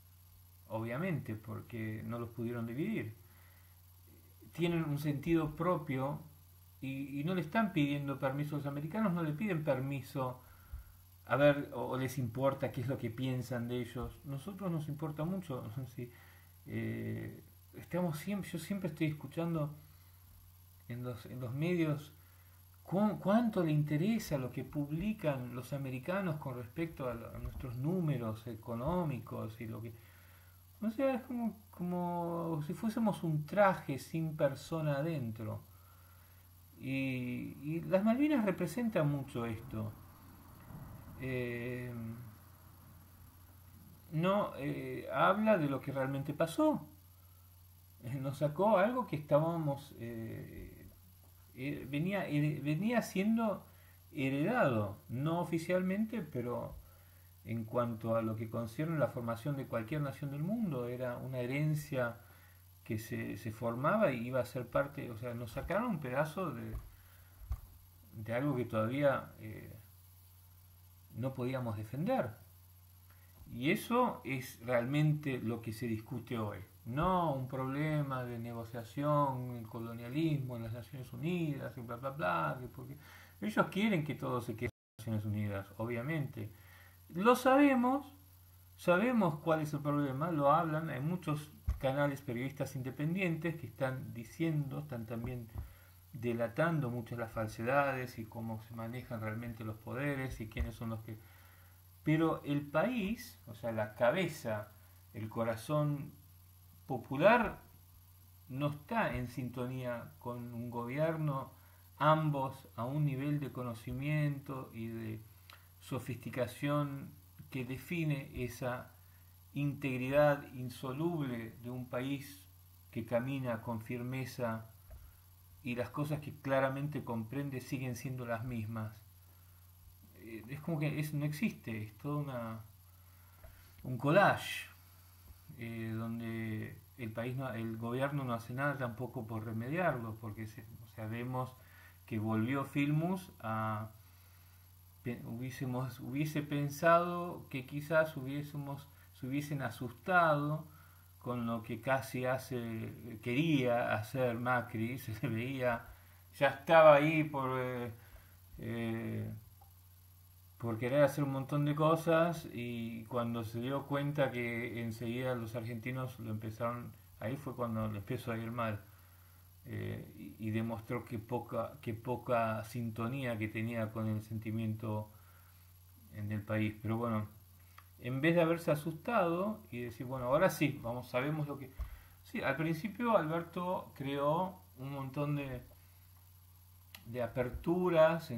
obviamente, porque no los pudieron dividir. Tienen un sentido propio y, no le están pidiendo permiso, los americanos no le piden permiso a ver, o, les importa qué es lo que piensan de ellos. Nosotros nos importa mucho. [LAUGHS] Si, eh, estamos siempre, yo siempre estoy escuchando en los, en los medios ¿Cuánto le interesa lo que publican los americanos con respecto a, nuestros números económicos y lo que... O sea, es como, como si fuésemos un traje sin persona adentro. Y, las Malvinas representan mucho esto. Eh, no eh, habla de lo que realmente pasó. Eh, nos sacó algo que estábamos eh, venía, venía siendo heredado, no oficialmente, pero en cuanto a lo que concierne la formación de cualquier nación del mundo, era una herencia que se, se formaba y iba a ser parte, o sea, nos sacaron un pedazo de, de algo que todavía eh, no podíamos defender. Y eso es realmente lo que se discute hoy no un problema de negociación, el colonialismo en las Naciones Unidas y bla, bla, bla, porque ellos quieren que todo se quede en las Naciones Unidas, obviamente. Lo sabemos, sabemos cuál es el problema, lo hablan, hay muchos canales periodistas independientes que están diciendo, están también delatando muchas las falsedades y cómo se manejan realmente los poderes y quiénes son los que... Pero el país, o sea, la cabeza, el corazón popular no está en sintonía con un gobierno, ambos a un nivel de conocimiento y de sofisticación que define esa integridad insoluble de un país que camina con firmeza y las cosas que claramente comprende siguen siendo las mismas. Eh, es como que eso no existe, es todo una, un collage eh, donde el país, no, el gobierno no hace nada tampoco por remediarlo, porque sabemos que volvió Filmus a hubiésemos hubiese pensado que quizás hubiésemos se hubiesen asustado con lo que casi hace quería hacer Macri [LAUGHS] se le veía ya estaba ahí por eh, eh, por querer hacer un montón de cosas y cuando se dio cuenta que enseguida los argentinos lo empezaron, ahí fue cuando le empezó a ir mal. Eh, y, demostró que poca, que poca sintonía que tenía con el sentimiento en el país. Pero bueno, en vez de haberse asustado y decir, bueno, ahora sí, vamos, sabemos lo que... Sí, al principio Alberto creó un montón de, de aperturas,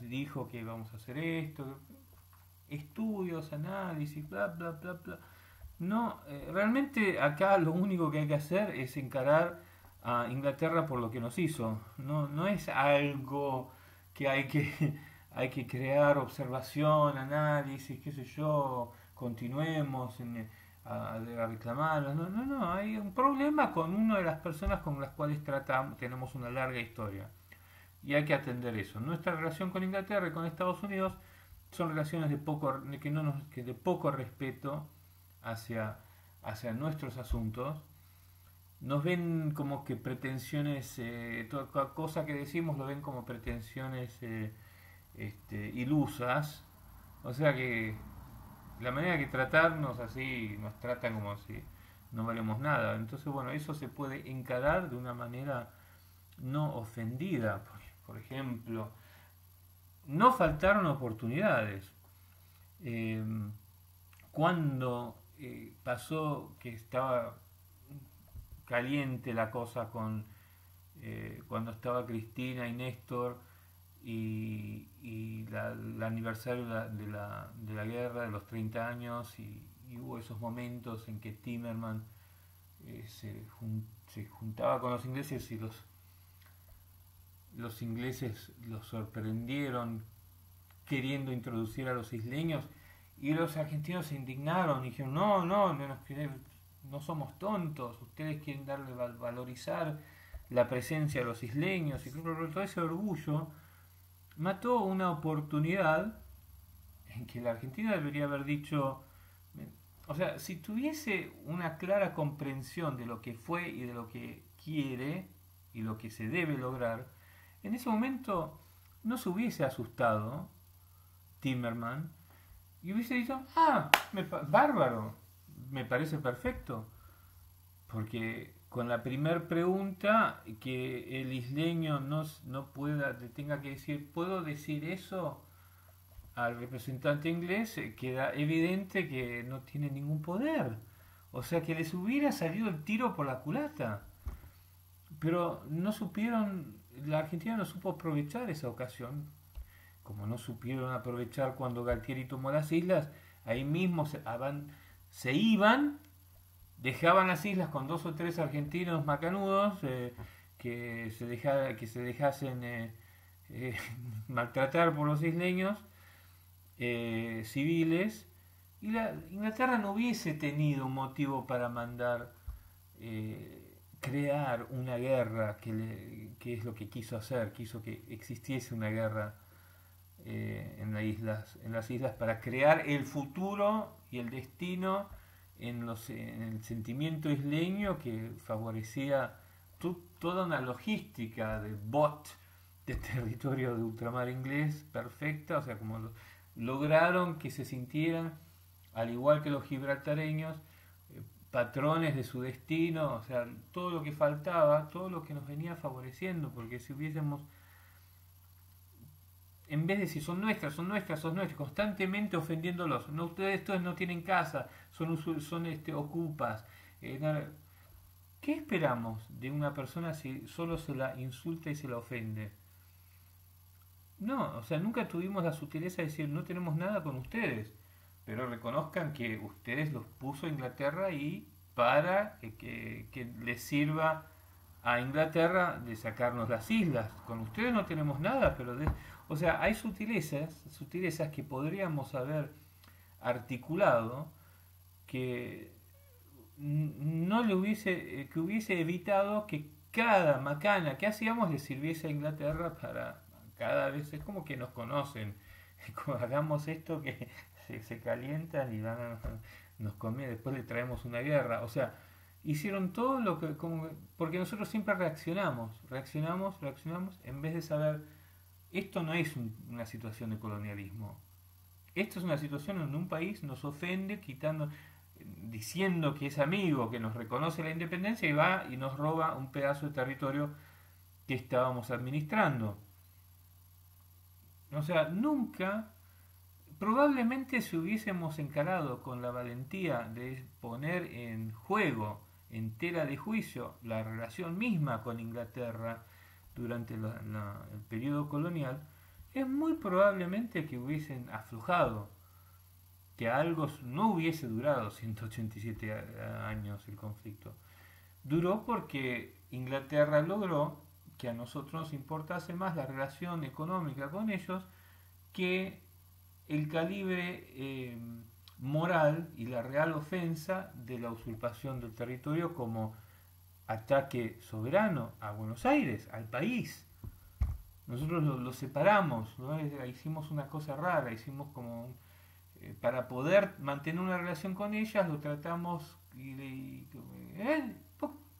dijo que vamos a hacer esto, estudios, análisis, bla, bla, bla, bla. No, eh, realmente acá lo único que hay que hacer es encarar a Inglaterra por lo que nos hizo. No, no es algo que hay que, [LAUGHS] hay que crear observación, análisis, qué sé yo, continuemos a, a reclamar. No, no, no, hay un problema con una de las personas con las cuales tratamos, tenemos una larga historia. Y hay que atender eso. Nuestra relación con Inglaterra y con Estados Unidos son relaciones de poco, que no nos, que de poco respeto hacia, hacia nuestros asuntos. Nos ven como que pretensiones, eh, toda cosa que decimos lo ven como pretensiones eh, este, ilusas, o sea que la manera que tratarnos así, nos tratan como si no valemos nada, entonces bueno, eso se puede encarar de una manera no ofendida, por, ejemplo, no faltaron oportunidades. Em, cuando eh, pasó que estaba caliente la cosa con eh, cuando estaba Cristina y Néstor y, el aniversario de la, de la, guerra de los 30 años y, hubo esos momentos en que Timerman eh, se, se, juntaba con los ingleses y los, los ingleses los sorprendieron queriendo introducir a los isleños y los argentinos se indignaron y dijeron no, no, no no somos tontos, ustedes quieren darle valorizar la presencia de los isleños y todo ese orgullo mató una oportunidad en que la Argentina debería haber dicho, o sea, si tuviese una clara comprensión de lo que fue y de lo que quiere y lo que se debe lograr, en ese momento no se hubiese asustado Timmerman y hubiese dicho, ah, bárbaro, me parece perfecto, porque con la primera pregunta que el isleño no, no pueda, tenga que decir, ¿puedo decir eso? al representante inglés eh, queda evidente que no tiene ningún poder. O sea que les hubiera salido el tiro por la culata. Pero no supieron, la Argentina no supo aprovechar esa ocasión. Como no supieron aprovechar cuando Galtieri tomó las islas, ahí mismo se, se iban, dejaban las islas con dos o tres argentinos macanudos eh, que, se que se dejasen eh, eh, [LAUGHS] maltratar por los isleños civiles y la Inglaterra no hubiese tenido un motivo para mandar crear una guerra que, que, es lo que quiso hacer, quiso que existiese una guerra en, las islas, en las islas para crear el futuro y el destino en, los, en el sentimiento isleño que favorecía toda una logística de bot de [LAUGHS] territorio de ultramar inglés perfecta, o sea, como lograron que se sintieran, al igual que los gibraltareños, eh, patrones de su destino, o sea, todo lo que faltaba, todo lo que nos venía favoreciendo, porque si hubiésemos en vez de decir son nuestras, son nuestras, son nuestras, constantemente ofendiéndolos. No, ustedes todos no tienen casa, son, son este, ocupas. Eh, ¿Qué esperamos de una persona si solo se la insulta y se la ofende? No, o sea, nunca tuvimos la sutileza de decir no tenemos nada con ustedes, pero reconozcan que ustedes los puso Inglaterra y para que, que les sirva a Inglaterra de sacarnos las islas. Con ustedes no tenemos nada, pero de, o sea, hay sutilezas, sutilezas que podríamos haber articulado que no le hubiese, eh, que hubiese evitado que cada macana que hacíamos le sirviese a Inglaterra para cada vez, es como que nos conocen, [LAUGHS] hagamos esto que se, calientan y van a, nos comen, después le traemos una guerra, o sea, hicieron todo lo que, como, porque nosotros siempre reaccionamos, reaccionamos, reaccionamos, en vez de saber esto no es una situación de colonialismo. Esto es una situación en un país nos ofende quitando, diciendo que es amigo, que nos reconoce la independencia y va y nos roba un pedazo de territorio que estábamos administrando. O sea, nunca, probablemente si hubiésemos encarado con la valentía de poner en juego, en tela de juicio, la relación misma con Inglaterra durante el periodo colonial, es muy probablemente que hubiesen aflojado, que algo no hubiese durado 187 años el conflicto. Duró porque Inglaterra logró que a nosotros nos importase más la relación económica con ellos que el calibre eh, moral y la real ofensa de la usurpación del territorio como ataque soberano a Buenos Aires, al país. Nosotros lo, separamos, hicimos una cosa rara, hicimos como, eh, para poder mantener una relación con ellas, lo tratamos, y, eh,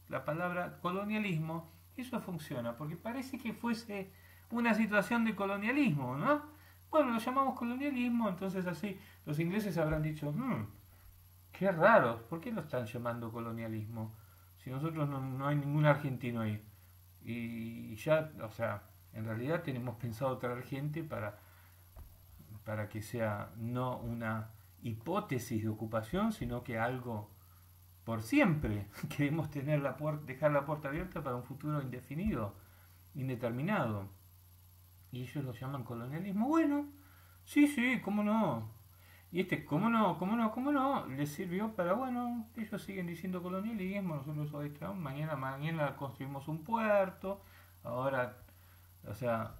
la palabra colonialismo, eso funciona, porque parece que fuese una situación de colonialismo, ¿no? Bueno, lo llamamos colonialismo, entonces así los ingleses habrán dicho, hmm, qué raro, ¿por qué lo están llamando colonialismo? Si nosotros no, hay ningún argentino ahí. Y ya, o sea, en realidad tenemos pensado traer gente para, para que sea no una hipótesis de ocupación, sino que algo por siempre. [LAUGHS] Queremos tener la puerta, dejar la puerta abierta para un futuro indefinido, indeterminado. Y ellos lo llaman colonialismo. Bueno, sí, sí, cómo no. Y este, cómo no, cómo no, cómo no, les sirvió para, bueno, ellos siguen diciendo colonialismo, nosotros hoy estamos, mañana, mañana construimos un puerto, ahora o sea,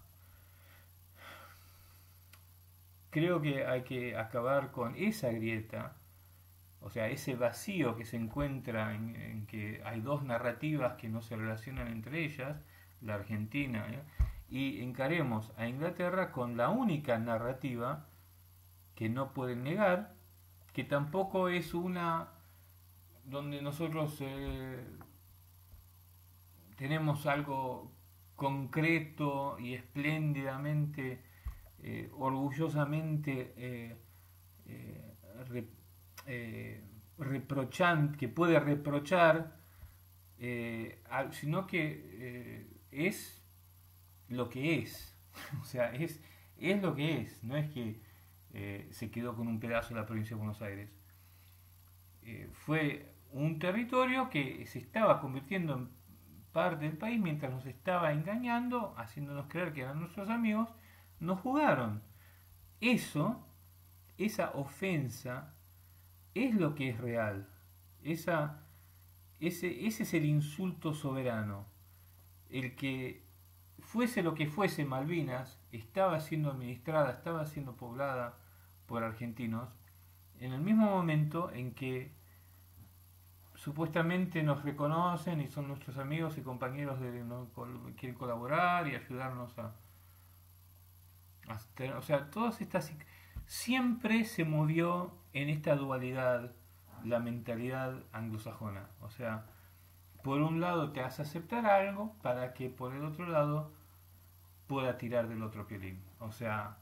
creo que hay que acabar con esa grieta, o sea, ese vacío que se encuentra en, que hay dos narrativas que no se relacionan entre ellas, la Argentina, ¿eh? Y encaremos a Inglaterra con la única narrativa que no pueden negar, que tampoco es una donde nosotros eh, tenemos algo concreto y espléndidamente, eh, orgullosamente eh, eh, reprochante, que puede reprochar, sino que es lo que es. [LAUGHS] o sea, es, es lo que es, no es que se quedó con un pedazo de la provincia de Buenos Aires. fue un territorio que se estaba convirtiendo en parte del país, mientras nos estaba engañando, haciéndonos creer que eran nuestros amigos, nos jugaron. Eso, esa ofensa, es lo que es real. Esa, ese, ese es el insulto soberano. El que fuese lo que fuese Malvinas, estaba siendo administrada, estaba siendo poblada por argentinos, en el mismo momento en que supuestamente nos reconocen y son nuestros amigos y compañeros de quieren colaborar y ayudarnos a, o sea todas estas siempre se movió en esta dualidad la mentalidad anglosajona. O sea por un lado te hace aceptar algo para que por el otro lado pueda tirar del otro piolín. O sea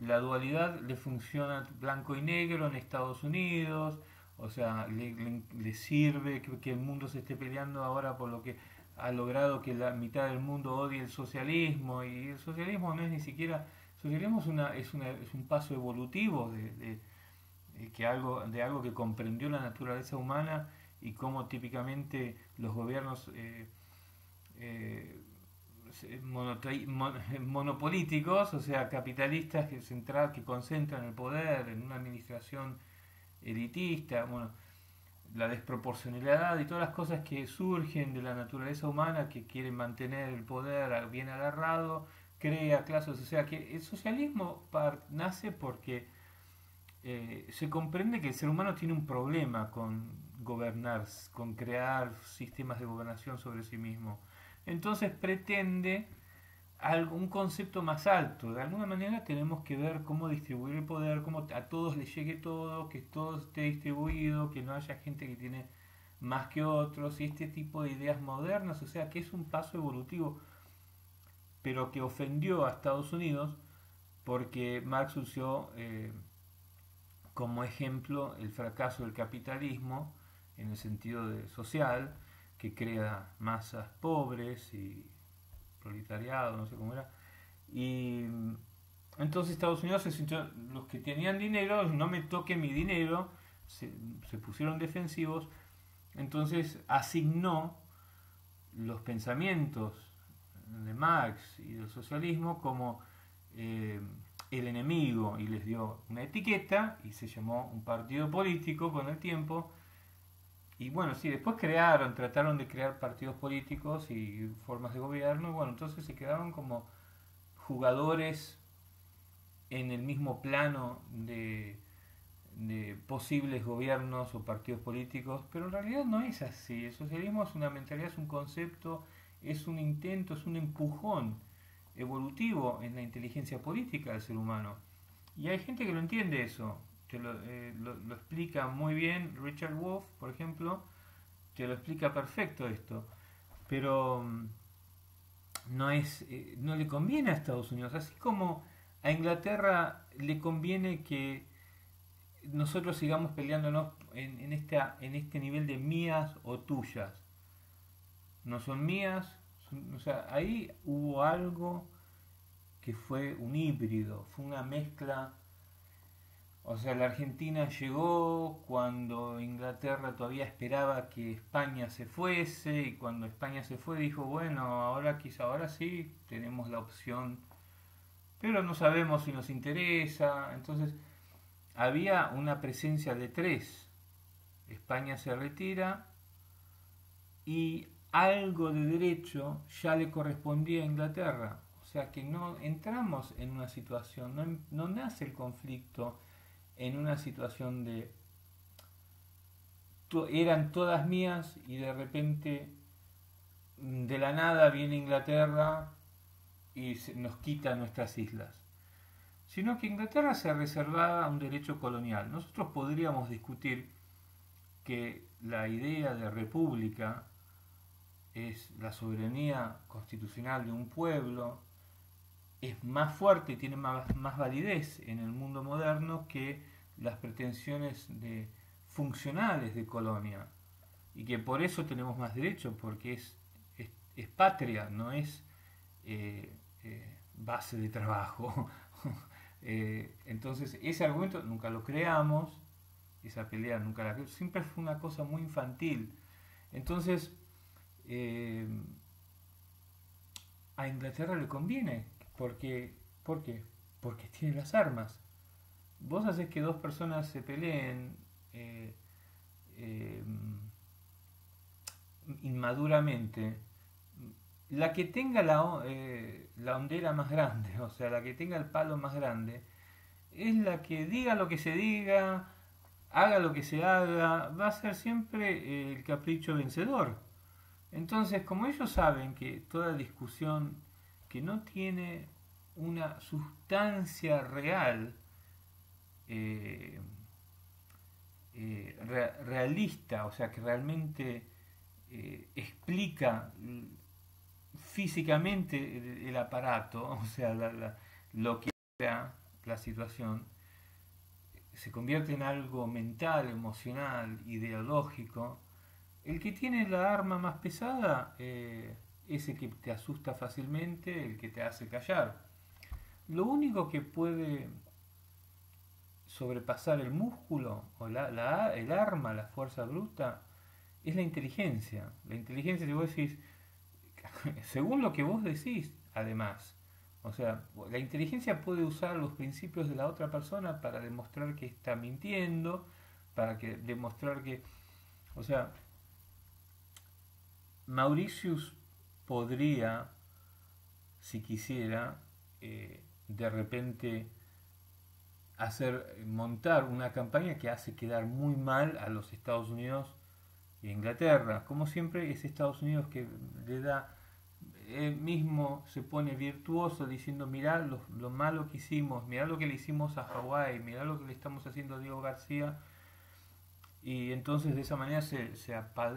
la dualidad le funciona blanco y negro en Estados Unidos o sea, le, sirve que, el mundo se esté peleando ahora por lo que ha logrado que la mitad del mundo odie el socialismo y el socialismo no es ni siquiera, el socialismo es, un paso evolutivo de, que algo, de algo que comprendió la naturaleza humana y cómo típicamente los gobiernos eh, eh, monopolíticos, o sea, capitalistas que, central, que concentran el poder en una administración elitista, bueno, la desproporcionalidad y todas las cosas que surgen de la naturaleza humana que quieren mantener el poder bien agarrado, crea clases, o sea que el socialismo nace porque eh, se comprende que el ser humano tiene un problema con gobernar, con crear sistemas de gobernación sobre sí mismo. Entonces pretende un concepto más alto. De alguna manera tenemos que ver cómo distribuir el poder, cómo a todos les llegue todo, que todo esté distribuido, que no haya gente que tiene más que otros, y este tipo de ideas modernas, o sea que es un paso evolutivo, pero que ofendió a Estados Unidos porque Marx usó eh, como ejemplo el fracaso del capitalismo en el sentido de social, que crea masas pobres y proletariado, no sé cómo era. Y entonces Estados Unidos se sintió, los que tenían dinero, no me toque mi dinero, se, pusieron defensivos, entonces asignó los pensamientos de Marx y del socialismo como eh, el enemigo y les dio una etiqueta y se llamó un partido político con el tiempo. Y bueno, sí, después crearon, trataron de crear partidos políticos y formas de gobierno, y bueno, entonces se quedaron como jugadores en el mismo plano de, de posibles gobiernos o partidos políticos, pero en realidad no es así. El socialismo es una mentalidad, es un concepto, es un intento, es un empujón evolutivo en la inteligencia política del ser humano. Y hay gente que lo entiende eso, que lo, eh, lo, explica muy bien. Richard Wolff, por ejemplo, te lo explica perfecto esto. Pero mm, no, es, eh, no le conviene a Estados Unidos, así como a Inglaterra le conviene que nosotros sigamos peleándonos en, en, en este nivel de mías o tuyas. No son mías, o sea, ahí hubo algo que fue un híbrido, fue una mezcla. O sea, la Argentina llegó cuando Inglaterra todavía esperaba que España se fuese y cuando España se fue dijo, bueno, ahora quizá ahora sí tenemos la opción, pero no sabemos si nos interesa. Entonces, había una presencia de tres. España se retira y algo de derecho ya le correspondía a Inglaterra. O sea que no entramos en una situación, no, no nace el conflicto en una situación de eran todas mías y de repente mm, de la nada viene Inglaterra y nos quita nuestras islas. Sino que Inglaterra se reservaba un derecho colonial. Nosotros podríamos discutir que la idea de república es la soberanía constitucional de un pueblo, es más fuerte y tiene más, más validez en el mundo moderno que las pretensiones de, funcionales de colonia. Y que por eso tenemos más derechos, porque es, es, patria, no es eh, eh, base de trabajo. [LAUGHS] Eh, entonces, ese argumento nunca lo creamos, esa pelea nunca la creamos, siempre fue una cosa muy infantil. Entonces, a Inglaterra le conviene. Porque, ¿Por qué? Porque tiene las armas. Vos haces que dos personas se peleen eh, eh, inmaduramente. La que tenga la, la hondera más grande, [LAUGHS] o sea, la que tenga el palo más grande, es la que diga lo que se diga, haga lo que se haga, va a ser siempre el capricho vencedor. Entonces, como ellos saben que toda discusión que no tiene una sustancia real, eh, eh, realista, o sea, que realmente eh, explica físicamente el, aparato, [LAUGHS] o sea, lo que era la situación, se convierte en algo mental, emocional, ideológico, el que tiene la arma más pesada, ese que te asusta fácilmente, el que te hace callar. Lo único que puede sobrepasar el músculo o la, el arma, la fuerza bruta, es la inteligencia. La inteligencia, si [LAUGHS] según lo que vos decís, además. O sea, la inteligencia puede usar los principios de la otra persona para demostrar que está mintiendo, para que demostrar que, o sea, Mauritius podría, si quisiera, eh, de repente hacer montar una campaña que hace quedar muy mal a los Estados Unidos e Inglaterra. Como siempre es Estados Unidos que le da, él mismo se pone virtuoso diciendo mirá lo, malo que hicimos, mirá lo que le hicimos a Hawái, mirá lo que le estamos haciendo a Diego García. Y entonces de esa manera se, se,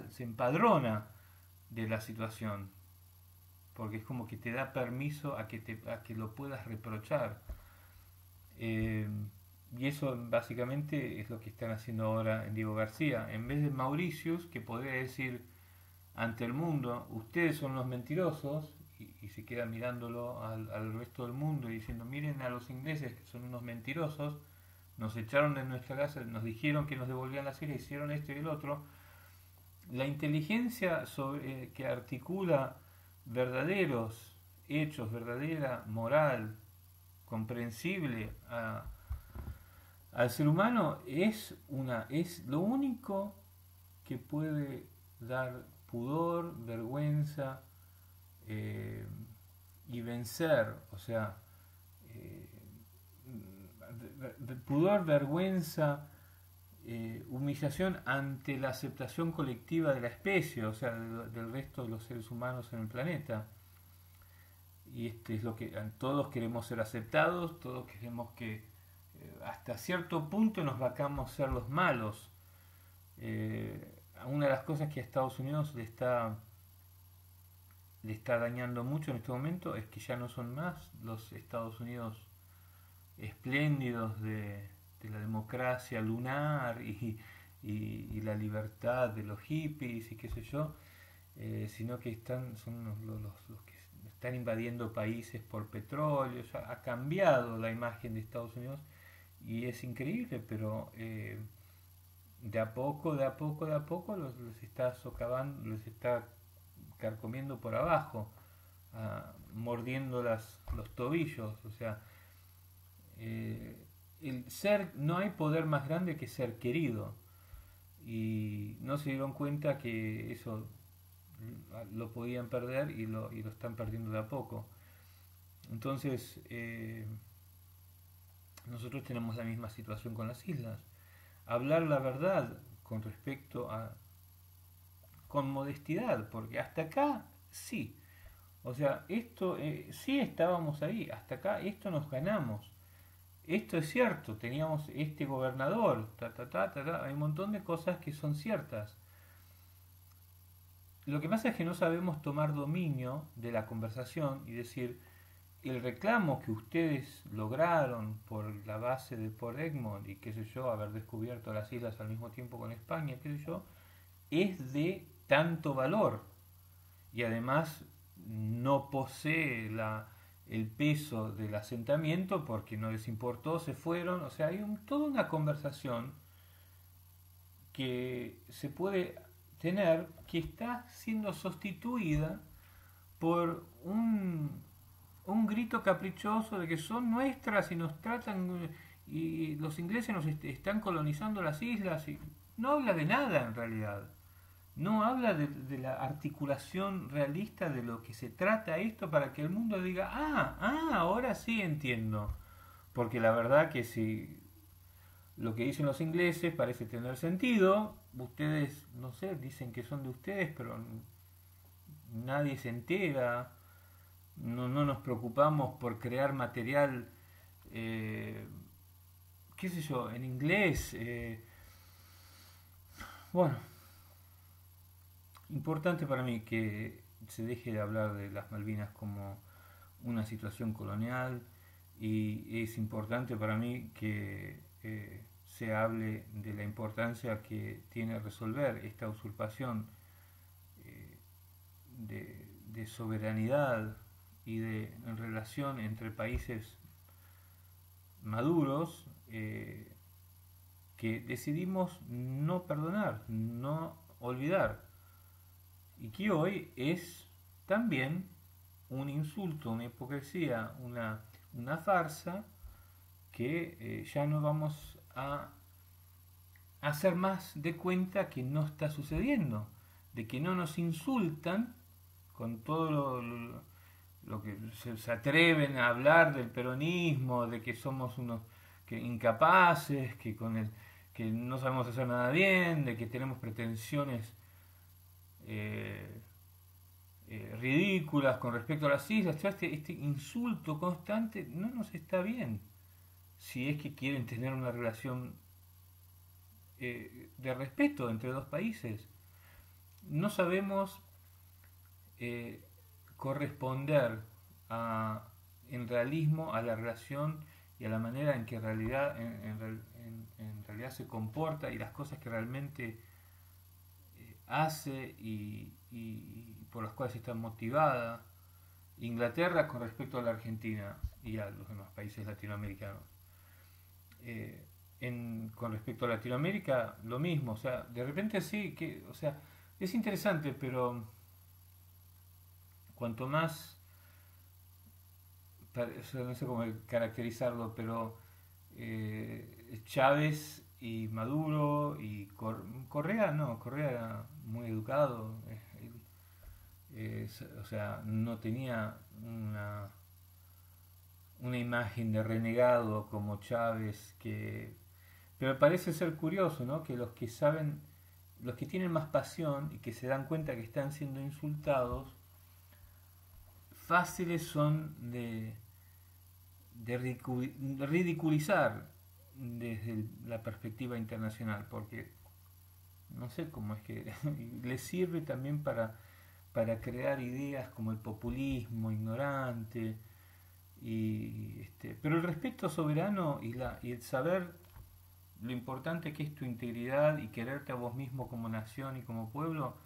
se empadrona de la situación, porque es como que te da permiso a que, te, a que lo puedas reprochar. Eh, y eso básicamente es lo que están haciendo ahora en Diego García. En vez de Mauricius, que podría decir ante el mundo, ustedes son los mentirosos, y, se queda mirándolo al, resto del mundo y diciendo, miren a los ingleses que son unos mentirosos, nos echaron de nuestra casa, nos dijeron que nos devolvían las islas, hicieron esto y el otro. La inteligencia sobre, eh, que articula verdaderos hechos, verdadera moral, comprensible al ser humano, es, una, es lo único que puede dar pudor, vergüenza eh, y vencer, o sea, eh, pudor, vergüenza, eh, humillación ante la aceptación colectiva de la especie, o sea, del, resto de los seres humanos en el planeta. Y este es lo que todos queremos ser aceptados, todos queremos que eh, hasta cierto punto nos vacamos ser los malos. Eh, una de las cosas que a Estados Unidos le está le está dañando mucho en este momento es que ya no son más los Estados Unidos espléndidos de, la democracia lunar y, la libertad de los hippies y qué sé yo, eh, sino que están, son los, que están invadiendo países por petróleo, ha cambiado la imagen de Estados Unidos y es increíble, pero eh, de a poco, de a poco, de a poco los, está socavando, los está carcomiendo por abajo, ah, mordiendo las, los tobillos, o sea, eh, el ser, no hay poder más grande que ser querido. Y no se dieron cuenta que eso lo podían perder y lo, y lo están perdiendo de a poco. Entonces, eh, nosotros tenemos la misma situación con las islas. Hablar la verdad con respecto a... con modestidad, porque hasta acá sí. O sea, esto eh, sí estábamos ahí, hasta acá esto nos ganamos esto es cierto, teníamos este gobernador, ta, ta, ta, ta, hay un montón de cosas que son ciertas. Lo que pasa es que no sabemos tomar dominio de la conversación y decir, el reclamo que ustedes lograron por la base de Port Egmont y qué sé yo, haber descubierto las islas al mismo tiempo con España, qué sé yo, es de tanto valor y además no posee la, el peso del asentamiento porque no les importó, se fueron, o sea, hay toda una conversación que se puede tener que está siendo sustituida por un, un grito caprichoso de que son nuestras y nos tratan y los ingleses nos están colonizando las islas y no habla de nada en realidad no habla de, la articulación realista de lo que se trata esto para que el mundo diga, ah, ah, ahora sí entiendo. Porque la verdad que si lo que dicen los ingleses parece tener sentido, ustedes, no sé, dicen que son de ustedes, pero nadie se entera, no, no nos preocupamos por crear material, eh, qué sé yo, en inglés. Eh, bueno, Importante para mí que se deje de hablar de las Malvinas como una situación colonial y es importante para mí que eh, se hable de la importancia que tiene resolver esta usurpación eh, de, soberanidad y de relación entre países maduros eh, que decidimos no perdonar, no olvidar y que hoy es también un insulto, una hipocresía, una, una farsa que eh, ya no vamos a hacer más de cuenta que no está sucediendo, de que no nos insultan con todo lo, que se, atreven a hablar del peronismo, de que somos unos que incapaces, que con el que no sabemos hacer nada bien, de que tenemos pretensiones eh, eh, ridículas con respecto a las islas, este, este, insulto constante no nos está bien si es que quieren tener una relación eh, de respeto entre dos países. No sabemos corresponder en realismo a la relación y a la manera en que en en, realidad se comporta y las cosas que realmente hace y, por las cuales está motivada. Inglaterra con respecto a la Argentina y a los demás países latinoamericanos. Eh, con respecto a Latinoamérica, lo mismo, o sea, de repente sí, que, o sea, es interesante, pero cuanto más no sé cómo caracterizarlo, pero eh, Chávez y Maduro y Correa, no, Correa muy educado, o sea, no tenía una, una imagen de renegado como Chávez, que, pero parece ser curioso, ¿no? Que los que saben, los que tienen más pasión y que se dan cuenta que están siendo insultados, fáciles son de, de ridiculizar desde la perspectiva internacional, porque no sé cómo es que [LAUGHS] les sirve también para, para crear ideas como el populismo ignorante, y, este, pero el respeto soberano y, la, y el saber lo importante que es tu integridad y quererte a vos mismo como nación y como pueblo,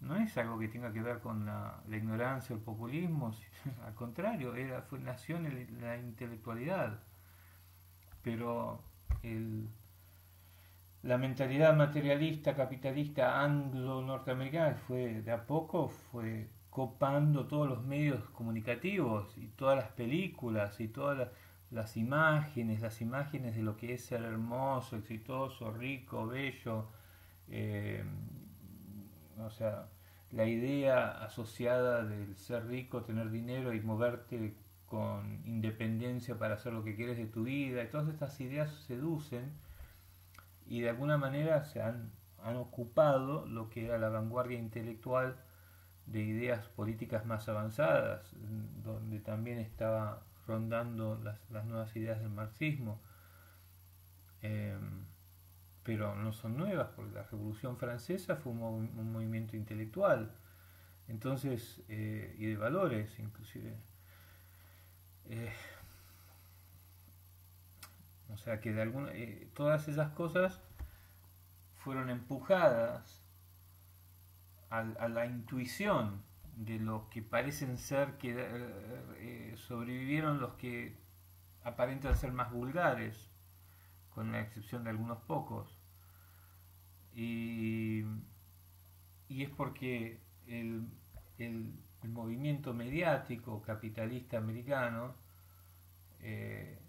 no es algo que tenga que ver con la, ignorancia o el populismo, [LAUGHS] al contrario, era, fue, nació en la intelectualidad. Pero la mentalidad materialista, capitalista, anglo-norteamericana fue de a poco fue copando todos los medios comunicativos y todas las películas y todas las, imágenes, las imágenes de lo que es ser hermoso, exitoso, rico, bello, eh, o sea, la idea asociada del ser rico, tener dinero y moverte con independencia para hacer lo que quieres de tu vida, y todas estas ideas seducen y de alguna manera se han, han ocupado lo que era la vanguardia intelectual de ideas políticas más avanzadas, donde también estaba rondando las, las nuevas ideas del marxismo. Eh, pero no son nuevas, porque la Revolución Francesa fue un, movimiento intelectual, entonces, eh, y de valores inclusive. Eh, o sea que de alguna, eh, todas esas cosas fueron empujadas a, la intuición de lo que parecen ser que sobrevivieron los que aparentan ser más vulgares con la excepción de algunos pocos. Y, es porque el, movimiento mediático capitalista americano eh,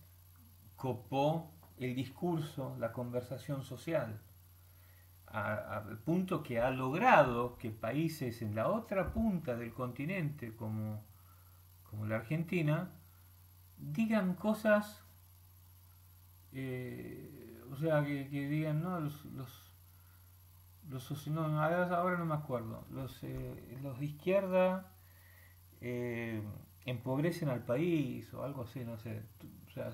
copó el discurso, la conversación social, al punto que ha logrado que países en la otra punta del continente, como, como la Argentina, digan cosas eh, o sea, que, digan, no, los, los, los ahora no me acuerdo, los, eh, los de izquierda eh, empobrecen al país o algo así, no sé, o sea,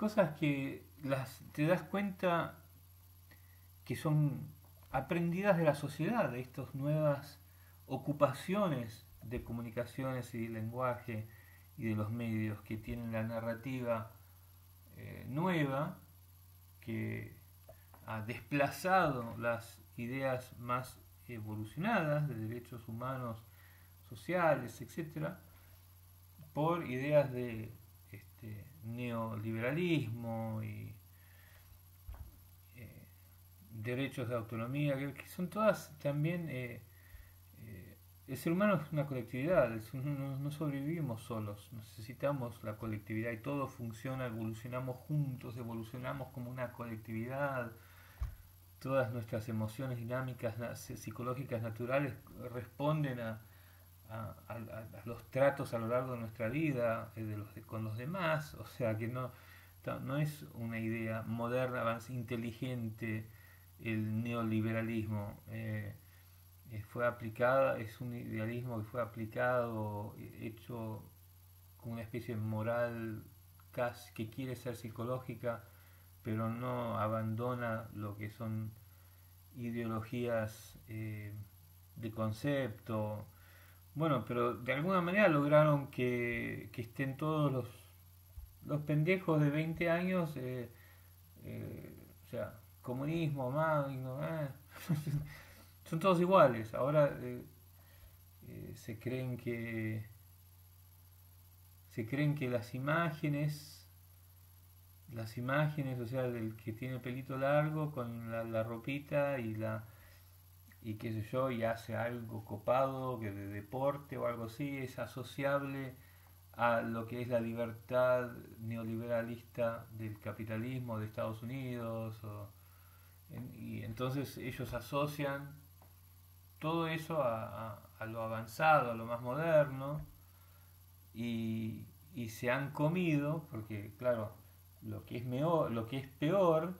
cosas que las te das cuenta que son aprendidas de la sociedad, de estas nuevas ocupaciones de comunicaciones y lenguaje y de los medios que tienen la narrativa eh, nueva que ha desplazado las ideas más evolucionadas de derechos humanos, sociales, etcétera, por ideas de este, neoliberalismo y eh, derechos de autonomía, que, son todas también eh, el ser humano es una colectividad, no, sobrevivimos solos, necesitamos la colectividad y todo funciona, evolucionamos juntos, evolucionamos como una colectividad, todas nuestras emociones dinámicas psicológicas naturales responden a, los tratos a lo largo de nuestra vida eh, con los demás, o sea que no, no es una idea moderna, inteligente el neoliberalismo. Eh, eh, fue aplicada, es un idealismo que fue aplicado, hecho con una especie de moral que quiere ser psicológica, pero no abandona lo que son ideologías de concepto. Bueno, pero de alguna manera lograron que, estén todos los los pendejos de 20 años, eh, eh, o sea, comunismo, eh, [LAUGHS] son todos iguales. Ahora se creen que se creen que las imágenes las imágenes, o sea, del que tiene el pelito largo con la, ropita y la y qué sé yo, y hace algo copado, que de deporte o algo así, es asociable a lo que es la libertad neoliberalista del capitalismo de Estados Unidos. y entonces ellos asocian todo eso a, lo avanzado, a lo más moderno, y, y se han comido, porque claro, lo que es mejor, lo que es peor,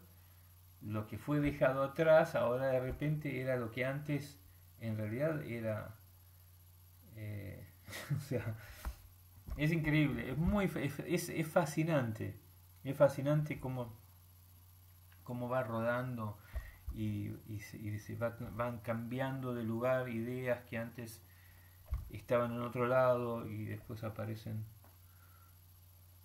lo que fue dejado atrás, ahora de repente era lo que antes en realidad era, eh, [LAUGHS] o sea, es increíble, es muy, es, es, fascinante, es fascinante cómo, cómo va rodando y, se van cambiando de lugar ideas que antes estaban en otro lado y después aparecen.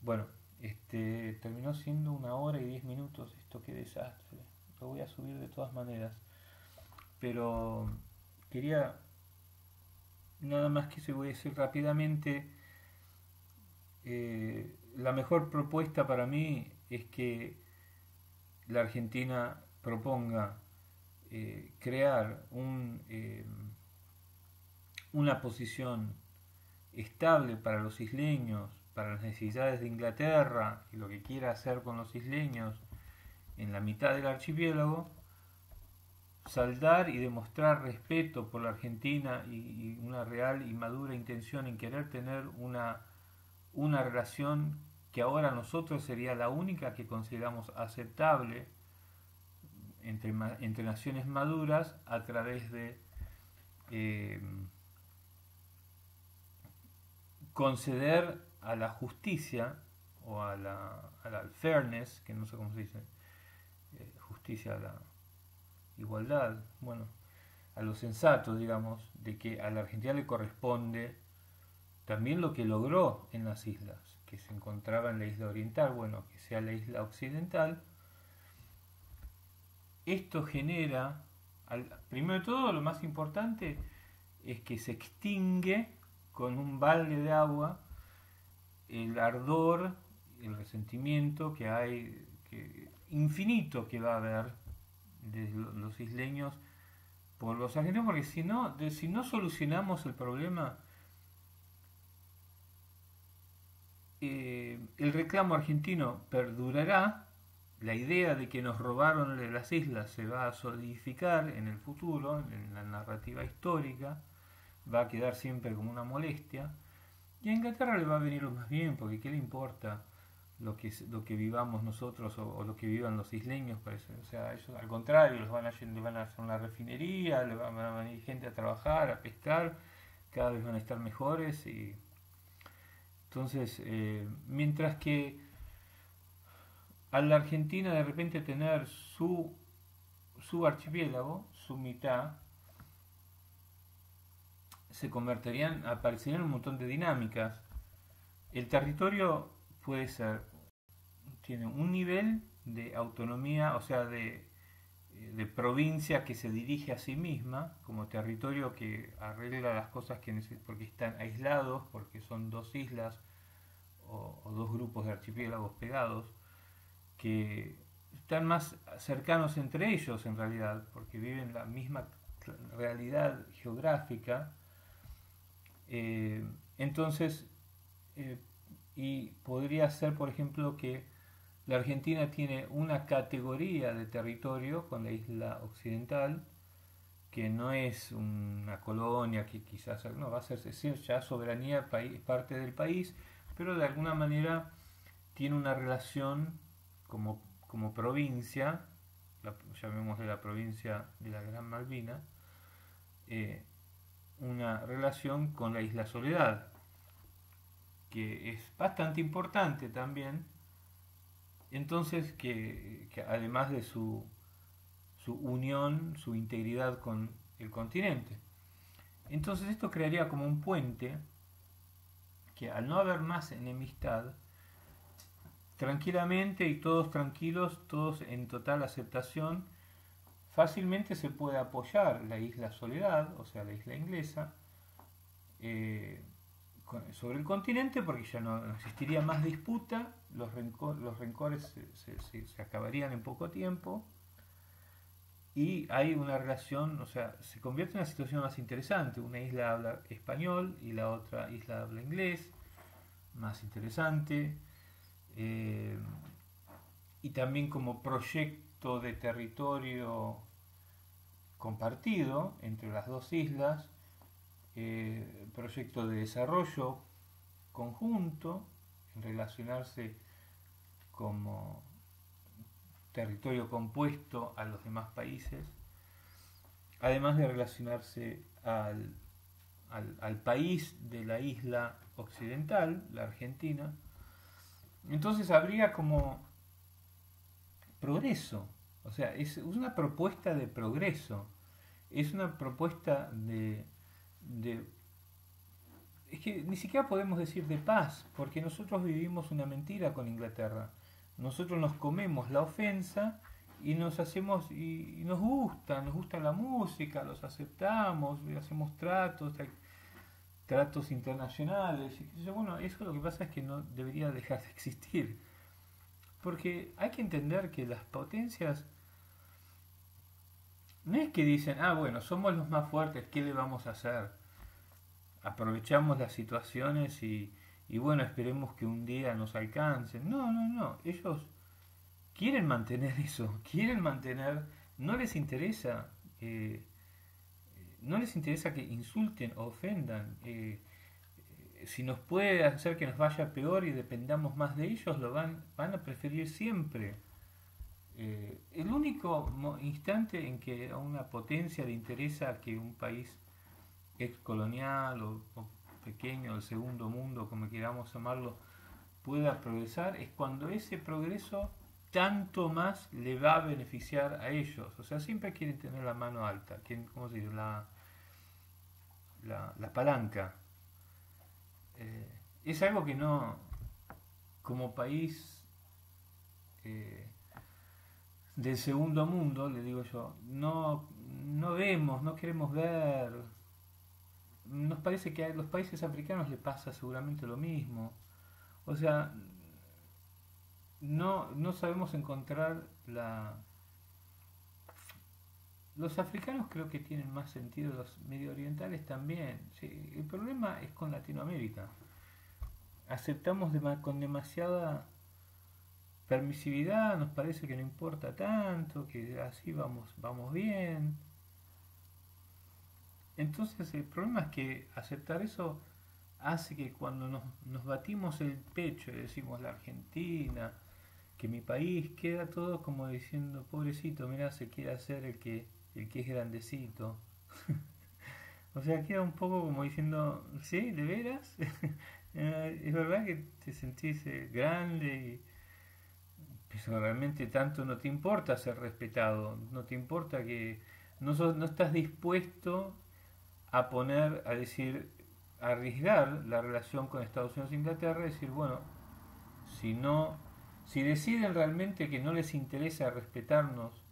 Bueno, este, terminó siendo una hora y diez minutos. Esto qué desastre. Lo voy a subir de todas maneras. Pero quería nada más que se voy a decir rápidamente. Eh, la mejor propuesta para mí es que la Argentina proponga eh, crear un, eh, una posición estable para los isleños para las necesidades de Inglaterra y lo que quiera hacer con los isleños en la mitad del archipiélago, saldar y demostrar respeto por la Argentina y, una real y madura intención en querer tener una, una relación que ahora nosotros sería la única que consideramos aceptable entre, entre naciones maduras a través de eh, conceder a la justicia o a la, fairness, que no sé cómo se dice, eh, justicia a la igualdad, bueno, a lo sensato, digamos, de que a la Argentina le corresponde también lo que logró en las islas, que se encontraba en la isla oriental, bueno, que sea la isla occidental. Esto genera, primero de todo, lo más importante es que se extingue con un balde de agua el ardor, el resentimiento que hay, que, infinito que va a haber de los isleños por los argentinos, porque si no, si no solucionamos el problema, eh, el reclamo argentino perdurará, la idea de que nos robaron las islas se va a solidificar en el futuro, en la narrativa histórica, va a quedar siempre como una molestia, y a Inglaterra le va a venir más bien, porque ¿qué le importa lo que, lo que vivamos nosotros o, lo que vivan los isleños? Parece? O sea, ellos al contrario, los van a, le van a hacer una refinería, le van a venir gente a trabajar, a pescar, cada vez van a estar mejores. y Entonces, eh, mientras que a la Argentina de repente tener su, su archipiélago, su mitad, se convertirían, aparecerían un montón de dinámicas. El territorio puede ser, tiene un nivel de autonomía, o sea, de, de provincia que se dirige a sí misma, como territorio que arregla las cosas que porque están aislados, porque son dos islas o, o dos grupos de archipiélagos pegados, que están más cercanos entre ellos en realidad, porque viven la misma realidad geográfica, eh, entonces, eh, y podría ser, por ejemplo, que la Argentina tiene una categoría de territorio con la isla occidental, que no es una colonia que quizás no va a ser ya soberanía parte del país, pero de alguna manera tiene una relación como, como provincia, la, llamémosle la provincia de la Gran Malvina, eh, una relación con la isla Soledad, que es bastante importante también. Entonces, que, además de su, su unión, su integridad con el continente. Entonces esto crearía como un puente que al no haber más enemistad, tranquilamente y todos tranquilos, todos en total aceptación, fácilmente se puede apoyar la isla Soledad, o sea, la isla inglesa, eh, sobre el continente porque ya no, existiría más disputa, los, los rencores se, acabarían en poco tiempo y hay una relación, o sea, se convierte en una situación más interesante. Una isla habla español y la otra isla habla inglés, más interesante. Eh, y también como proyecto de territorio compartido entre las dos islas, eh, proyecto de desarrollo conjunto, en relacionarse como territorio compuesto a los demás países, además de relacionarse al, al, país de la isla occidental, la Argentina. Entonces habría como progreso, o sea, es una propuesta de progreso, es una propuesta de, de es que ni siquiera podemos decir de paz, porque nosotros vivimos una mentira con Inglaterra nosotros nos comemos la ofensa y nos hacemos y, nos gusta, nos gusta la música, los aceptamos, hacemos tratos, tratos internacionales. Bueno, eso lo que pasa es que no debería dejar de existir. Porque hay que entender que las potencias no es que dicen, ah, bueno, somos los más fuertes, ¿qué le vamos a hacer? Aprovechamos las situaciones y, y bueno, esperemos que un día nos alcancen. No, no, no, ellos quieren mantener [LAUGHS] eso, quieren mantener, no les interesa, eh, no les interesa que insulten o ofendan. Eh, eh, si nos puede hacer que nos vaya peor y dependamos más de ellos, lo van, van a preferir siempre. El único instante en que a una potencia le interesa que un país excolonial o, o pequeño, el segundo mundo, como queramos llamarlo, pueda progresar, es cuando ese progreso tanto más le va a beneficiar a ellos. O sea, siempre quieren tener la mano alta, ¿cómo se dice? La, la, palanca. Eh, es algo que no, como país eh, del segundo mundo, le digo yo, no, no vemos, no queremos ver, nos parece que a los países africanos les pasa seguramente lo mismo. O sea, no, no sabemos encontrar la... Los africanos creo que tienen más sentido, los medio orientales también. el problema es con Latinoamérica. Aceptamos con demasiada permisividad, nos parece que no importa tanto, que así vamos, vamos bien. Entonces el problema es que aceptar eso hace que cuando nos, batimos el pecho y decimos la Argentina, que mi país queda todo como diciendo, pobrecito, mira, se quiere hacer el que, el que es grandecito. [LAUGHS] o sea, queda un poco como diciendo, ¿sí? ¿De veras? [LAUGHS] Eh, es verdad que te sentís eh, grande y realmente tanto no te importa ser respetado, no te importa que no, no estás dispuesto a poner, a decir, a arriesgar la relación con Estados Unidos e Inglaterra, decir, bueno, si no, si deciden realmente que no les interesa respetarnos,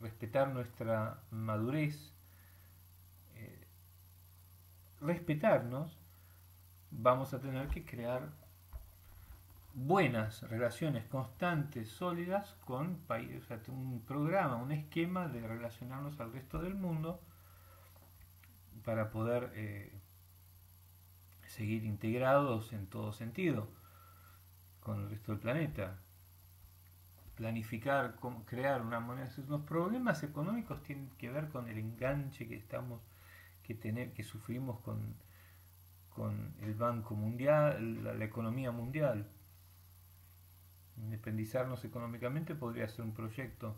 respetar nuestra madurez, eh, respetarnos, vamos a tener que crear buenas relaciones constantes, sólidas con países, un programa, un esquema de relacionarnos al resto del mundo para poder eh, seguir integrados en todo sentido con el resto del planeta. Planificar, crear una moneda. Los problemas económicos tienen que ver con el enganche que estamos, que tener, que sufrimos con, con el Banco Mundial, la, economía mundial. Independizarnos económicamente podría ser un proyecto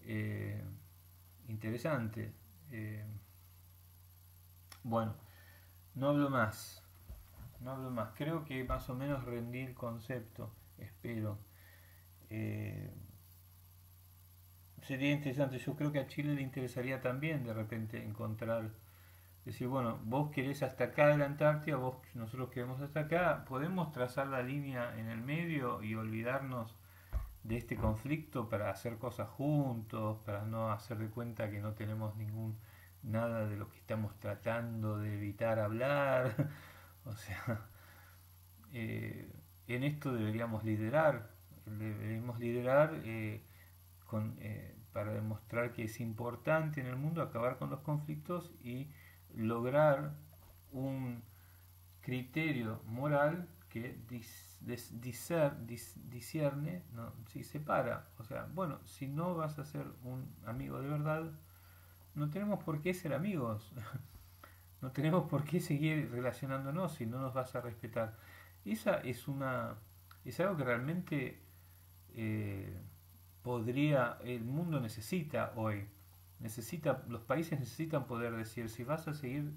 eh, interesante. Eh, bueno, no hablo más. No hablo más. Creo que más o menos rendí el concepto. Espero. Eh, sería interesante. Yo creo que a Chile le interesaría también de repente encontrar decir, bueno, vos querés hasta acá de la Antártida, vos, nosotros queremos hasta acá, podemos trazar la línea en el medio y olvidarnos de este conflicto para hacer cosas juntos, para no hacer de cuenta que no tenemos ningún nada de lo que estamos tratando de evitar hablar. [LAUGHS] o sea, eh, en esto deberíamos liderar, deberíamos liderar eh, con, eh, para demostrar que es importante en el mundo acabar con los conflictos y lograr un criterio moral que discierne, ¿no? si separa. O sea, bueno, si no vas a ser un amigo de verdad, no tenemos por qué ser amigos. [LAUGHS] no tenemos por qué seguir relacionándonos si no nos vas a respetar. Esa es una es algo que realmente eh, podría el mundo necesita hoy. Necesita los países necesitan poder decir si vas a seguir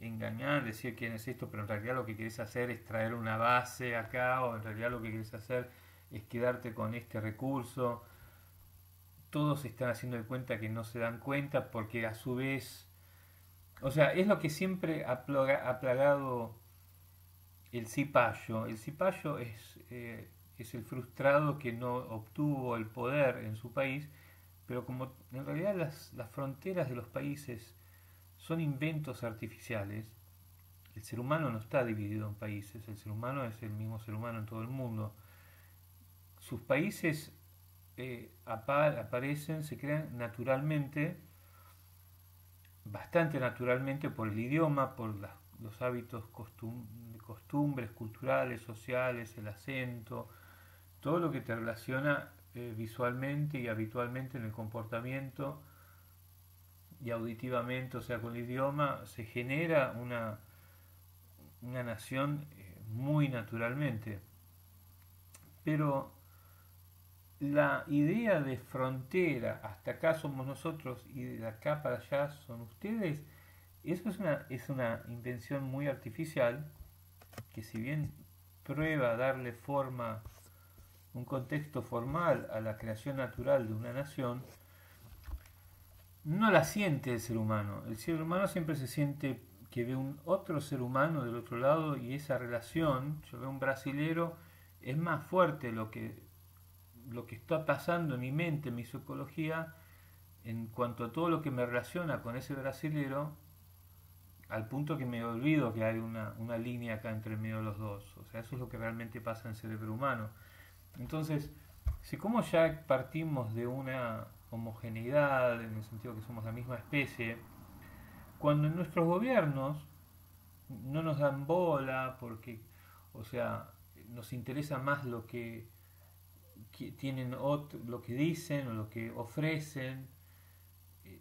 engañar, decir quién es esto, pero en realidad lo que quieres hacer es traer una base acá o en realidad lo que quieres hacer es quedarte con este recurso todos están haciendo de cuenta que no se dan cuenta porque a su vez, o sea, es lo que siempre ha, plagado el cipayo. El cipayo es, eh, es el frustrado que no obtuvo el poder en su país, pero como en realidad las, las fronteras de los países son inventos artificiales, el ser humano no está dividido en países, el ser humano es el mismo ser humano en todo el mundo. Sus países eh, aparecen, se crean naturalmente, bastante naturalmente por el idioma, por los hábitos, costumbres culturales, sociales, el acento, todo lo que te relaciona eh, visualmente y habitualmente en el comportamiento y auditivamente, o sea, con el idioma, se genera una, una nación eh, muy naturalmente. Pero la idea de frontera, hasta acá somos nosotros y de acá para allá son ustedes, eso es una, es una invención muy artificial que si bien prueba darle forma, un contexto formal a la creación natural de una nación, no la siente el ser humano. El ser humano siempre se siente que ve un otro ser humano del otro lado y esa relación, yo veo un brasilero, es más fuerte lo que lo que está pasando en mi mente, en mi psicología, en cuanto a todo lo que me relaciona con ese brasilero, al punto que me olvido que hay una, línea acá entre medio de los dos. O sea, eso es lo que realmente pasa en el cerebro humano. Entonces, si como ya partimos de una homogeneidad, en el sentido que somos la misma especie, cuando en nuestros gobiernos no nos dan bola porque, o sea, nos interesa más lo que tienen lo que dicen o lo que ofrecen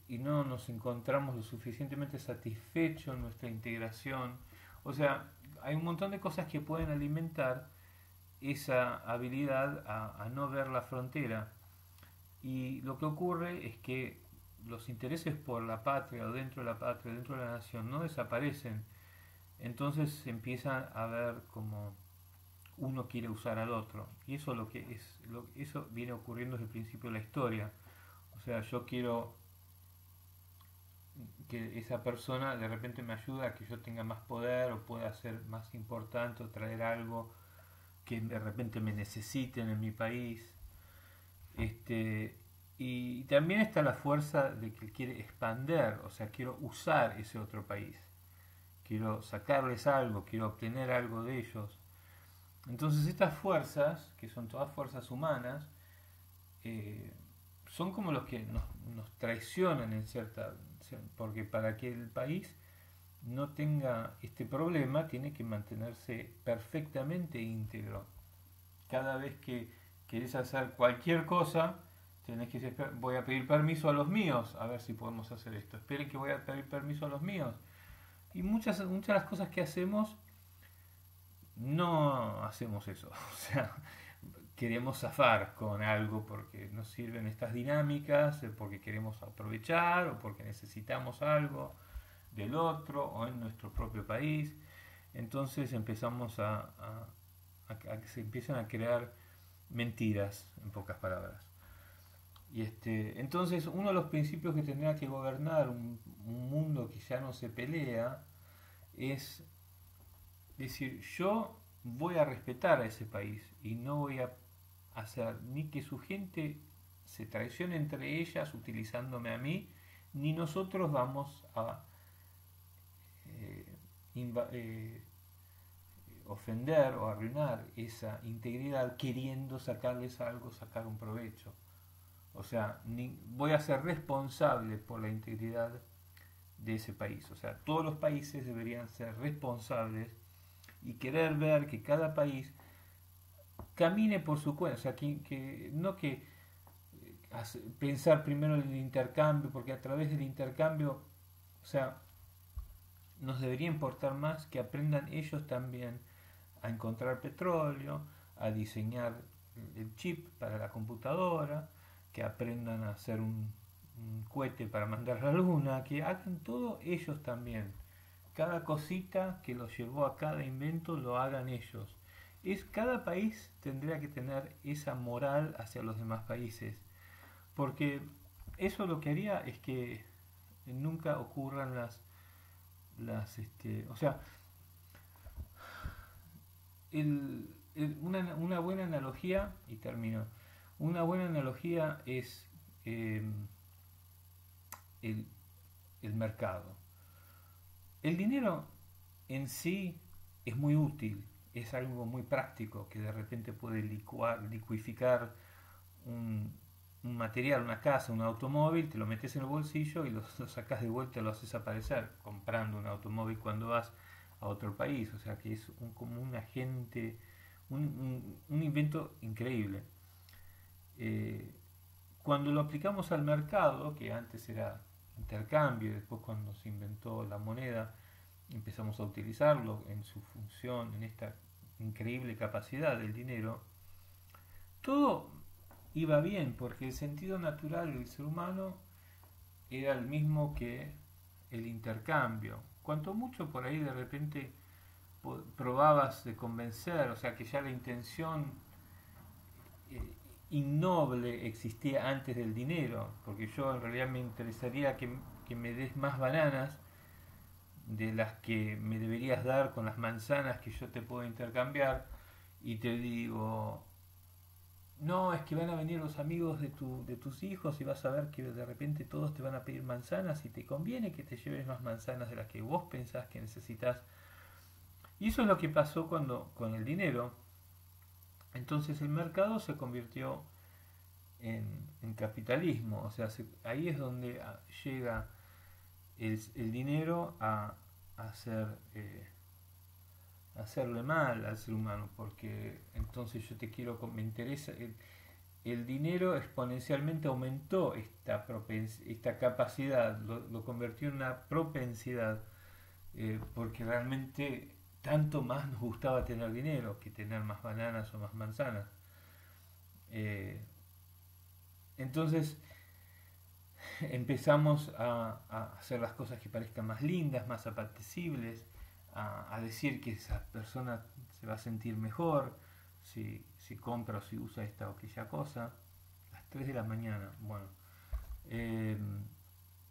y no nos encontramos lo suficientemente satisfechos en nuestra integración. O sea, hay un montón de cosas que pueden alimentar esa habilidad a, no ver la frontera. Y lo que ocurre es que los intereses por la patria o dentro de la patria, dentro de la nación, no desaparecen. Entonces se empieza a ver como uno quiere usar al otro. Y eso lo que es, lo, eso viene ocurriendo desde el principio de la historia. O sea, yo quiero que esa persona de repente me ayude a que yo tenga más poder o pueda ser más importante o traer algo que de repente me necesiten en mi país. Este, y también está la fuerza de que quiere expander, o sea, quiero usar ese otro país. Quiero sacarles algo, quiero obtener algo de ellos. Entonces estas fuerzas, que son todas fuerzas humanas, eh, son como los que nos, traicionan en cierta... porque para que el país no tenga este problema tiene que mantenerse perfectamente íntegro. Cada vez que querés hacer cualquier cosa, tenés que decir, voy a pedir permiso a los míos, a ver si podemos hacer esto. Esperen que voy a pedir permiso a los míos. Y muchas, muchas de las cosas que hacemos no hacemos eso. [LAUGHS] O sea, queremos zafar con algo porque nos sirven estas dinámicas, eh, porque queremos aprovechar o porque necesitamos algo del otro o en nuestro propio país. Entonces empezamos a, que se empiezan a crear mentiras, en pocas palabras. Y este, entonces uno de los principios que tendría que gobernar un, un mundo que ya no se pelea, es decir, yo voy a respetar a ese país y no voy a hacer ni que su gente se traicione entre ellas utilizándome a mí, ni nosotros vamos a eh, eh, ofender o arruinar esa integridad queriendo sacarles algo, sacar un provecho. O sea, voy a ser responsable por la integridad de ese país. O sea, todos los países deberían ser responsables y querer ver que cada país camine por su cuenta. O sea, que, no que eh, pensar primero en el intercambio, porque a través del intercambio, o sea, nos debería importar más que aprendan ellos también a encontrar petróleo, a diseñar el chip para la computadora, que aprendan a hacer un, cohete para mandar a la luna, que hagan todo ellos también. Cada cosita que los llevó a cada invento lo hagan ellos. Es cada país tendría que tener esa moral hacia los demás países, porque eso lo que haría es que nunca ocurran las las este, o sea, una, una, buena analogía, y termino, una buena analogía es em, el, el mercado. El dinero en sí es muy útil, es algo muy práctico que de repente puede licuar, liquificar un, un, material, una casa, un automóvil, te lo metes en el bolsillo y lo, [LAUGHS] sacas de vuelta y lo haces aparecer, comprando un automóvil cuando vas a otro país, o sea que es como un agente, un, un, invento increíble. Eh, cuando lo aplicamos al mercado, que antes era intercambio, después cuando se inventó la moneda, empezamos a utilizarlo en su función, en esta increíble capacidad del dinero, todo iba bien, porque el sentido natural del ser humano era el mismo que el intercambio, Cuanto mucho por ahí de repente probabas de convencer, o sea que ya la intención eh, innoble existía antes del dinero, porque yo en realidad me interesaría que, que me des más bananas de las que me deberías dar con las manzanas que yo te puedo intercambiar y te digo, no, es que van a venir los amigos de, tu, de tus hijos y vas a ver que de repente todos te van a pedir manzanas y te conviene que te lleves más manzanas de las que vos pensás que necesitas. Y eso es lo que pasó cuando, con el dinero. Entonces el mercado se convirtió en, capitalismo. O sea, ahí es donde ah, llega el, dinero a, a ser... Eh, hacerle mal al ser humano, porque entonces yo te quiero, me interesa, el, dinero exponencialmente aumentó esta, esta capacidad, lo, convirtió en una propensidad, eh, porque realmente tanto más nos gustaba tener dinero que tener más bananas o más manzanas. Eh, entonces empezamos a, a, hacer las cosas que parezcan más lindas, más apetecibles, a, decir que esa persona se va a sentir mejor si, compra o si usa esta o aquella cosa. Las 3 de la mañana, bueno. Eh,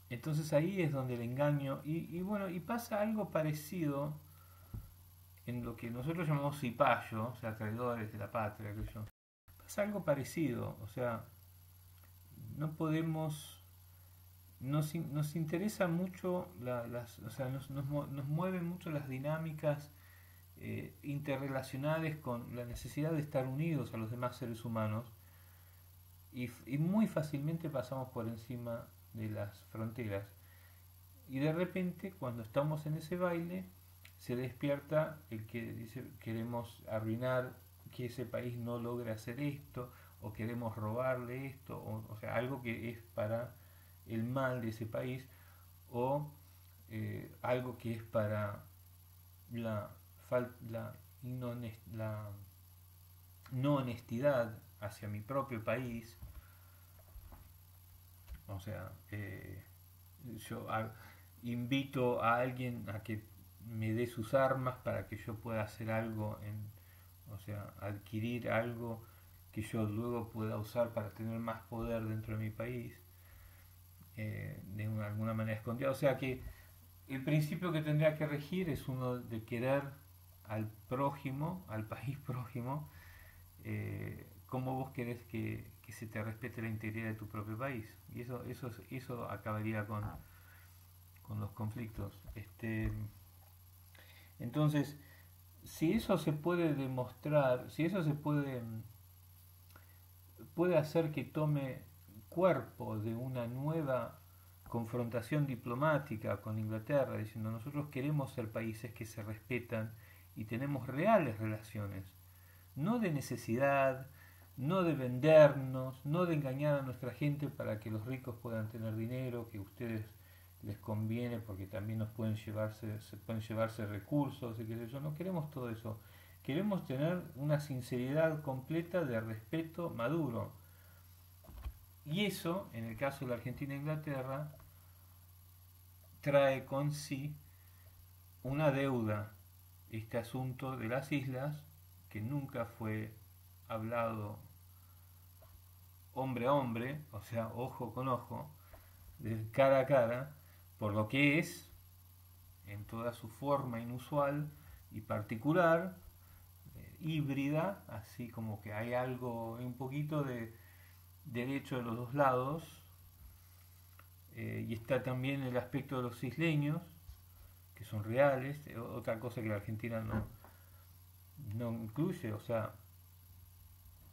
entonces ahí es donde el engaño, y, bueno, y pasa algo parecido en lo que nosotros llamamos cipayo, o sea, traidores de la patria, yo. Pasa algo parecido, o sea, no podemos nos, nos interesa mucho, las, o sea, nos, nos, mueven mucho las dinámicas eh, interrelacionadas con la necesidad de estar unidos a los demás seres humanos y, y, muy fácilmente pasamos por encima de las fronteras. Y de repente, cuando estamos en ese baile, se despierta el que dice queremos arruinar que ese país no logre hacer esto, o queremos robarle esto, o, o sea, algo que es para el mal de ese país o eh, algo que es para la, la, la no honestidad hacia mi propio país. O sea, eh, yo invito a alguien a que me dé sus armas para que yo pueda hacer algo, en, o sea, adquirir algo que yo luego pueda usar para tener más poder dentro de mi país. Eh, de alguna manera escondida. O sea que el principio que tendría que regir es uno de querer al prójimo, al [LAUGHS] país prójimo, eh, como vos querés que, se te respete la integridad de tu propio país. Y eso, eso, eso acabaría con, con los conflictos. Este, entonces, si eso se puede demostrar, si eso se puede, puede hacer que tome cuerpo de una nueva confrontación diplomática con Inglaterra, diciendo nosotros queremos ser países que se respetan y tenemos reales relaciones, no de necesidad, no de vendernos, no de engañar a nuestra gente para que los ricos puedan tener dinero, que a ustedes les conviene porque también nos pueden llevarse, se pueden llevarse recursos y qué sé yo, no queremos todo eso. Queremos tener una sinceridad completa de respeto maduro. Y eso, en el caso de la Argentina e Inglaterra, trae con sí una deuda, este asunto de las islas, que nunca fue hablado hombre a hombre, o sea, ojo con ojo, de cara a cara, por lo que es, en toda su forma inusual y particular, eh, híbrida, así como que hay algo, un poquito de derecho de los dos lados, eh, y está también el aspecto de los isleños, que son reales, eh, otra cosa que la Argentina no, no incluye, o sea,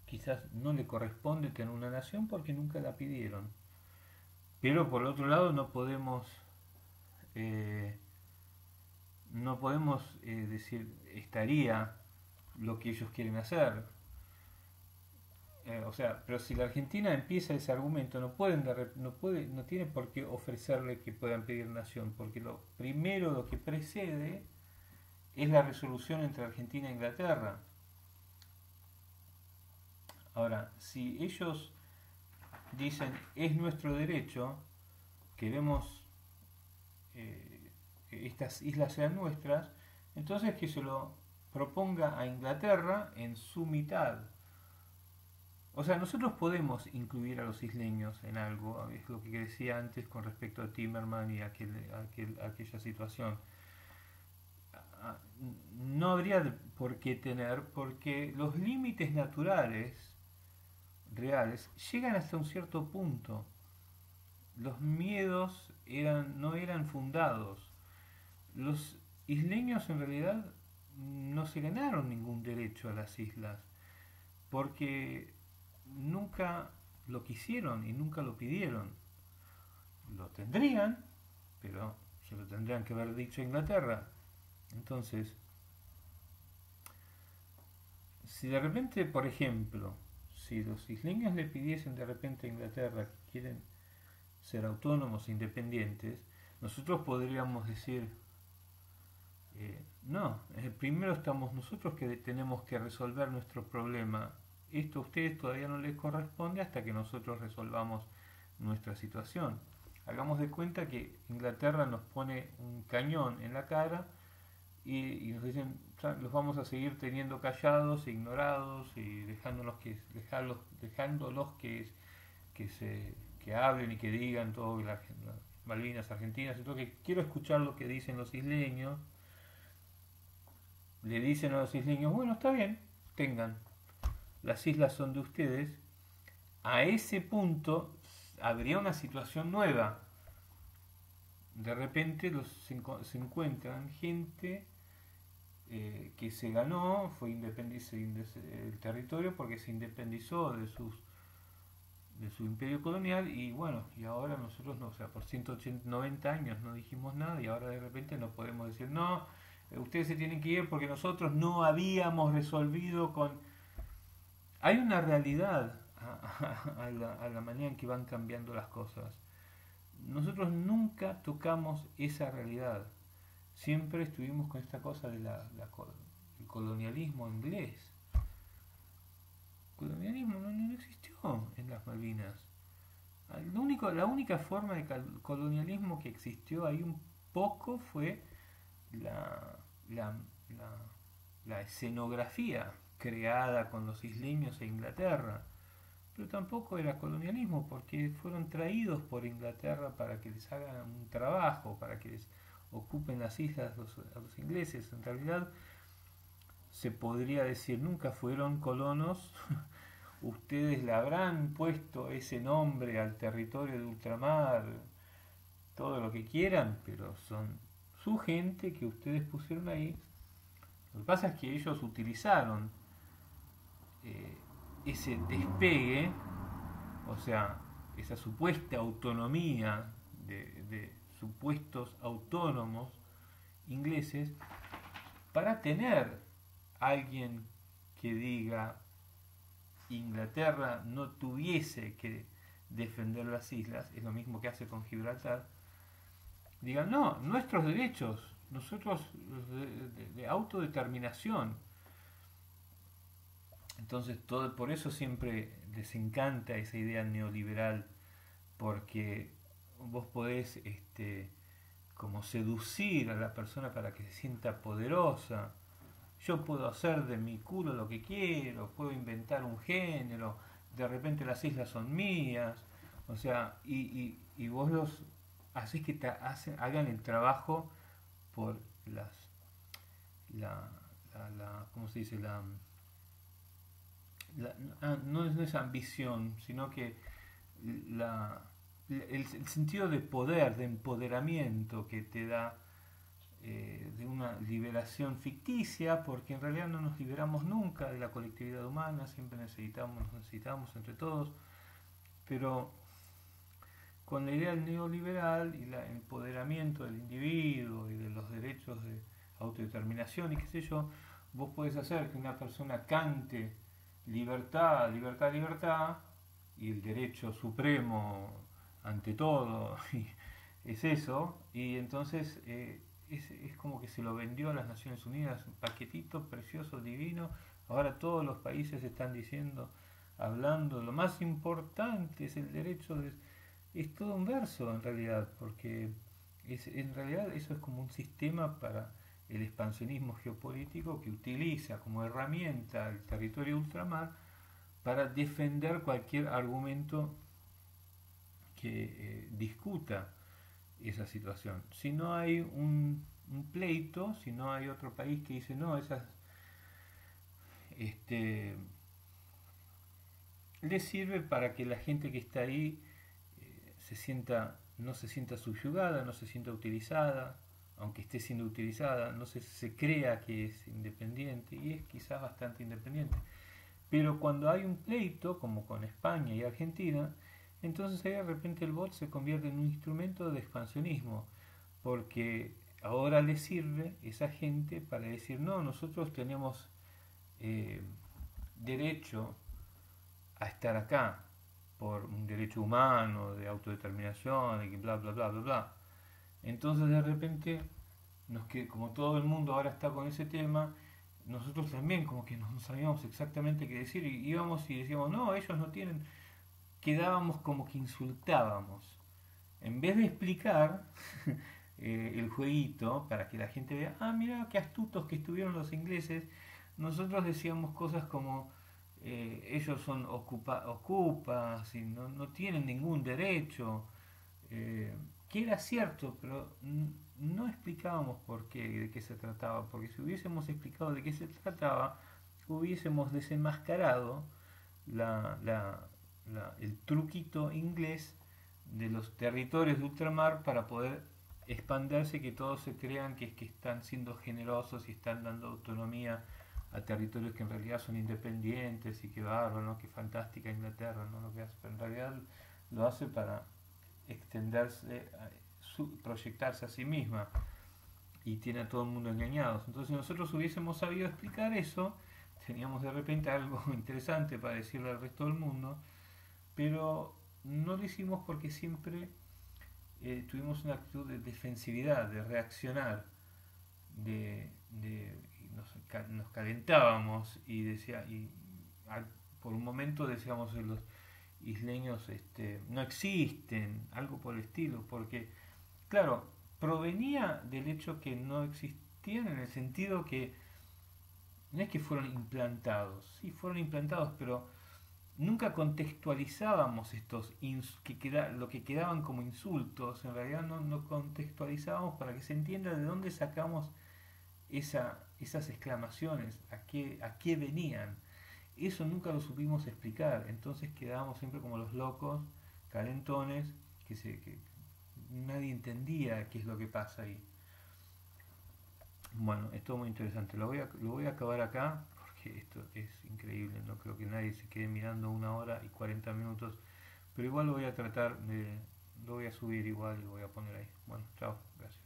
quizás no le corresponde tener una nación porque nunca la pidieron. Pero por otro lado no podemos eh, no podemos decir estaría lo que ellos quieren hacer. Eh, o sea, pero si la Argentina empieza ese argumento, no pueden no puede, no tiene por qué ofrecerle que puedan pedir nación, porque lo primero, lo que precede, es la resolución entre Argentina e Inglaterra. Ahora, si ellos dicen es nuestro derecho, queremos eh, que estas islas sean nuestras, entonces que se lo proponga a Inglaterra en su mitad o sea, nosotros podemos incluir a los isleños en algo, es lo que decía antes con respecto a Timerman y aquella situación. Ah, no habría por qué tener, porque los límites naturales reales llegan hasta un cierto punto. Los miedos no eran fundados. Los isleños en realidad no se ganaron ningún derecho a las islas, porque nunca lo quisieron y nunca lo pidieron. Lo tendrían, pero se lo tendrían que haber dicho a Inglaterra. Entonces, si de repente, por ejemplo, si los isleños le pidiesen de repente a Inglaterra que quieren ser autónomos e independientes, nosotros podríamos decir, eh, no, primero estamos nosotros que tenemos que resolver nuestro problema esto a ustedes todavía no les corresponde hasta que nosotros resolvamos nuestra situación. Hagamos de cuenta que Inglaterra nos pone un cañón en la cara y, nos dicen, los vamos a seguir teniendo callados, ignorados y dejándolos que, dejarlos, dejándolos que, que, se, que hablen y que digan todo las, Malvinas Argentinas. Entonces quiero escuchar lo que dicen los isleños. Le dicen a los isleños, bueno, está bien, tengan, las islas son de ustedes, a ese punto habría una situación nueva. De repente los, se, encuentran gente eh, que se ganó, fue independizado el territorio porque se independizó de sus de su imperio colonial y bueno, y ahora nosotros no, o sea, por 180, 90 años no dijimos nada y ahora de repente no podemos decir, no, ustedes se tienen que ir porque nosotros no habíamos resolvido con hay una realidad a, la, manera en que van cambiando las cosas. Nosotros nunca tocamos esa realidad. Siempre estuvimos con esta cosa del colonialismo inglés. El colonialismo no, existió en las Malvinas. la única forma de colonialismo que existió ahí un poco fue la escenografía creada con los isleños e Inglaterra. pero tampoco era colonialismo porque fueron traídos por Inglaterra para que les hagan un trabajo, para que les ocupen las islas a los ingleses. En realidad se podría decir nunca fueron colonos. [LAUGHS] Ustedes le habrán puesto ese nombre al territorio de ultramar, todo lo que quieran, pero son su gente que ustedes pusieron ahí. Lo que pasa es que ellos utilizaron eh, ese despegue, o sea, esa supuesta autonomía de, supuestos autónomos ingleses, para tener alguien que diga Inglaterra no tuviese que defender las islas, es lo mismo que hace con Gibraltar, digan, no, nuestros derechos, nosotros de autodeterminación, entonces, todo, por eso siempre les encanta esa idea neoliberal, porque vos podés este, como seducir a la persona para que se sienta poderosa. Yo puedo hacer de mi culo lo que quiero, puedo inventar un género, de repente las islas son mías, o sea, y, y, vos los haces que te hacen, hagan el trabajo por las, la, la, la ¿cómo se dice? La, Ah, no, es, ambición, sino que el, sentido de poder, de empoderamiento que te da eh, de una liberación ficticia, porque en realidad no nos liberamos nunca de la colectividad humana, siempre necesitamos, nos necesitamos entre todos, pero con la idea del neoliberal y el empoderamiento del individuo y de los derechos de autodeterminación y qué sé yo, vos podés hacer que una persona cante libertad, libertad, libertad, y el derecho supremo ante todo, [LAUGHS] es eso, y entonces eh, es, es, como que se lo vendió a las Naciones Unidas, un paquetito precioso, divino, ahora todos los países están diciendo, hablando, lo más importante es el derecho de... Es todo un verso en realidad, porque es, en realidad eso es como un sistema para el expansionismo geopolítico que utiliza como herramienta el territorio ultramar para defender cualquier argumento que eh, discuta esa situación. Si no hay un, pleito, si no hay otro país que dice no, esas este le sirve para que la gente que está ahí eh, se sienta no se sienta subyugada, no se sienta utilizada, aunque esté siendo utilizada, no se, se crea que es independiente y es quizás bastante independiente. Pero cuando hay un pleito, como con España y Argentina, entonces ahí de repente el bot se convierte en un instrumento de expansionismo, porque ahora le sirve esa gente para decir, no, nosotros tenemos eh, derecho a estar acá por un derecho humano, de autodeterminación, y bla, bla, bla, bla, bla. Entonces de repente, nos como todo el mundo ahora está con ese tema, nosotros también como que no sabíamos exactamente qué decir y íbamos y decíamos, no, ellos no tienen, quedábamos como que insultábamos. En vez de explicar [LAUGHS] eh, el jueguito para que la gente vea, ah, mira qué astutos que estuvieron los ingleses, nosotros decíamos cosas como, eh, ellos son ocupa, ocupas y no, no tienen ningún derecho. Eh, que era cierto, pero no explicábamos por qué, de qué se trataba, porque si hubiésemos explicado de qué se trataba, hubiésemos desenmascarado la, el truquito inglés de los territorios de ultramar para poder expandirse, que todos se crean que, que están siendo generosos y están dando autonomía a territorios que en realidad son independientes y que bárbaro, ¿no? que fantástica Inglaterra, ¿no? lo que hace, pero en realidad lo hace para extenderse, proyectarse a sí misma y tiene a todo el mundo engañados. Entonces, si nosotros hubiésemos sabido explicar eso, teníamos de repente algo [LAUGHS] interesante para decirle al resto del mundo, pero no lo hicimos porque siempre eh, tuvimos una actitud de defensividad, de reaccionar, de, nos, nos, calentábamos y decía y por un momento decíamos los isleños este, no existen, algo por el estilo, porque, claro, provenía del hecho que no existían en el sentido que no es que fueron implantados, sí fueron implantados, pero nunca contextualizábamos estos que queda, lo que quedaban como insultos, en realidad no, no, contextualizábamos para que se entienda de dónde sacamos esa, esas exclamaciones, a qué, a qué venían. Eso nunca lo supimos explicar, entonces quedábamos siempre como los locos, calentones, que, se, que nadie entendía qué es lo que pasa ahí. Bueno, es todo muy interesante. Lo voy a, lo voy a acabar acá porque esto es increíble. No creo que nadie se quede mirando una hora y 40 minutos. Pero igual lo voy a tratar de... Lo voy a subir igual y lo voy a poner ahí. Bueno, chao. Gracias.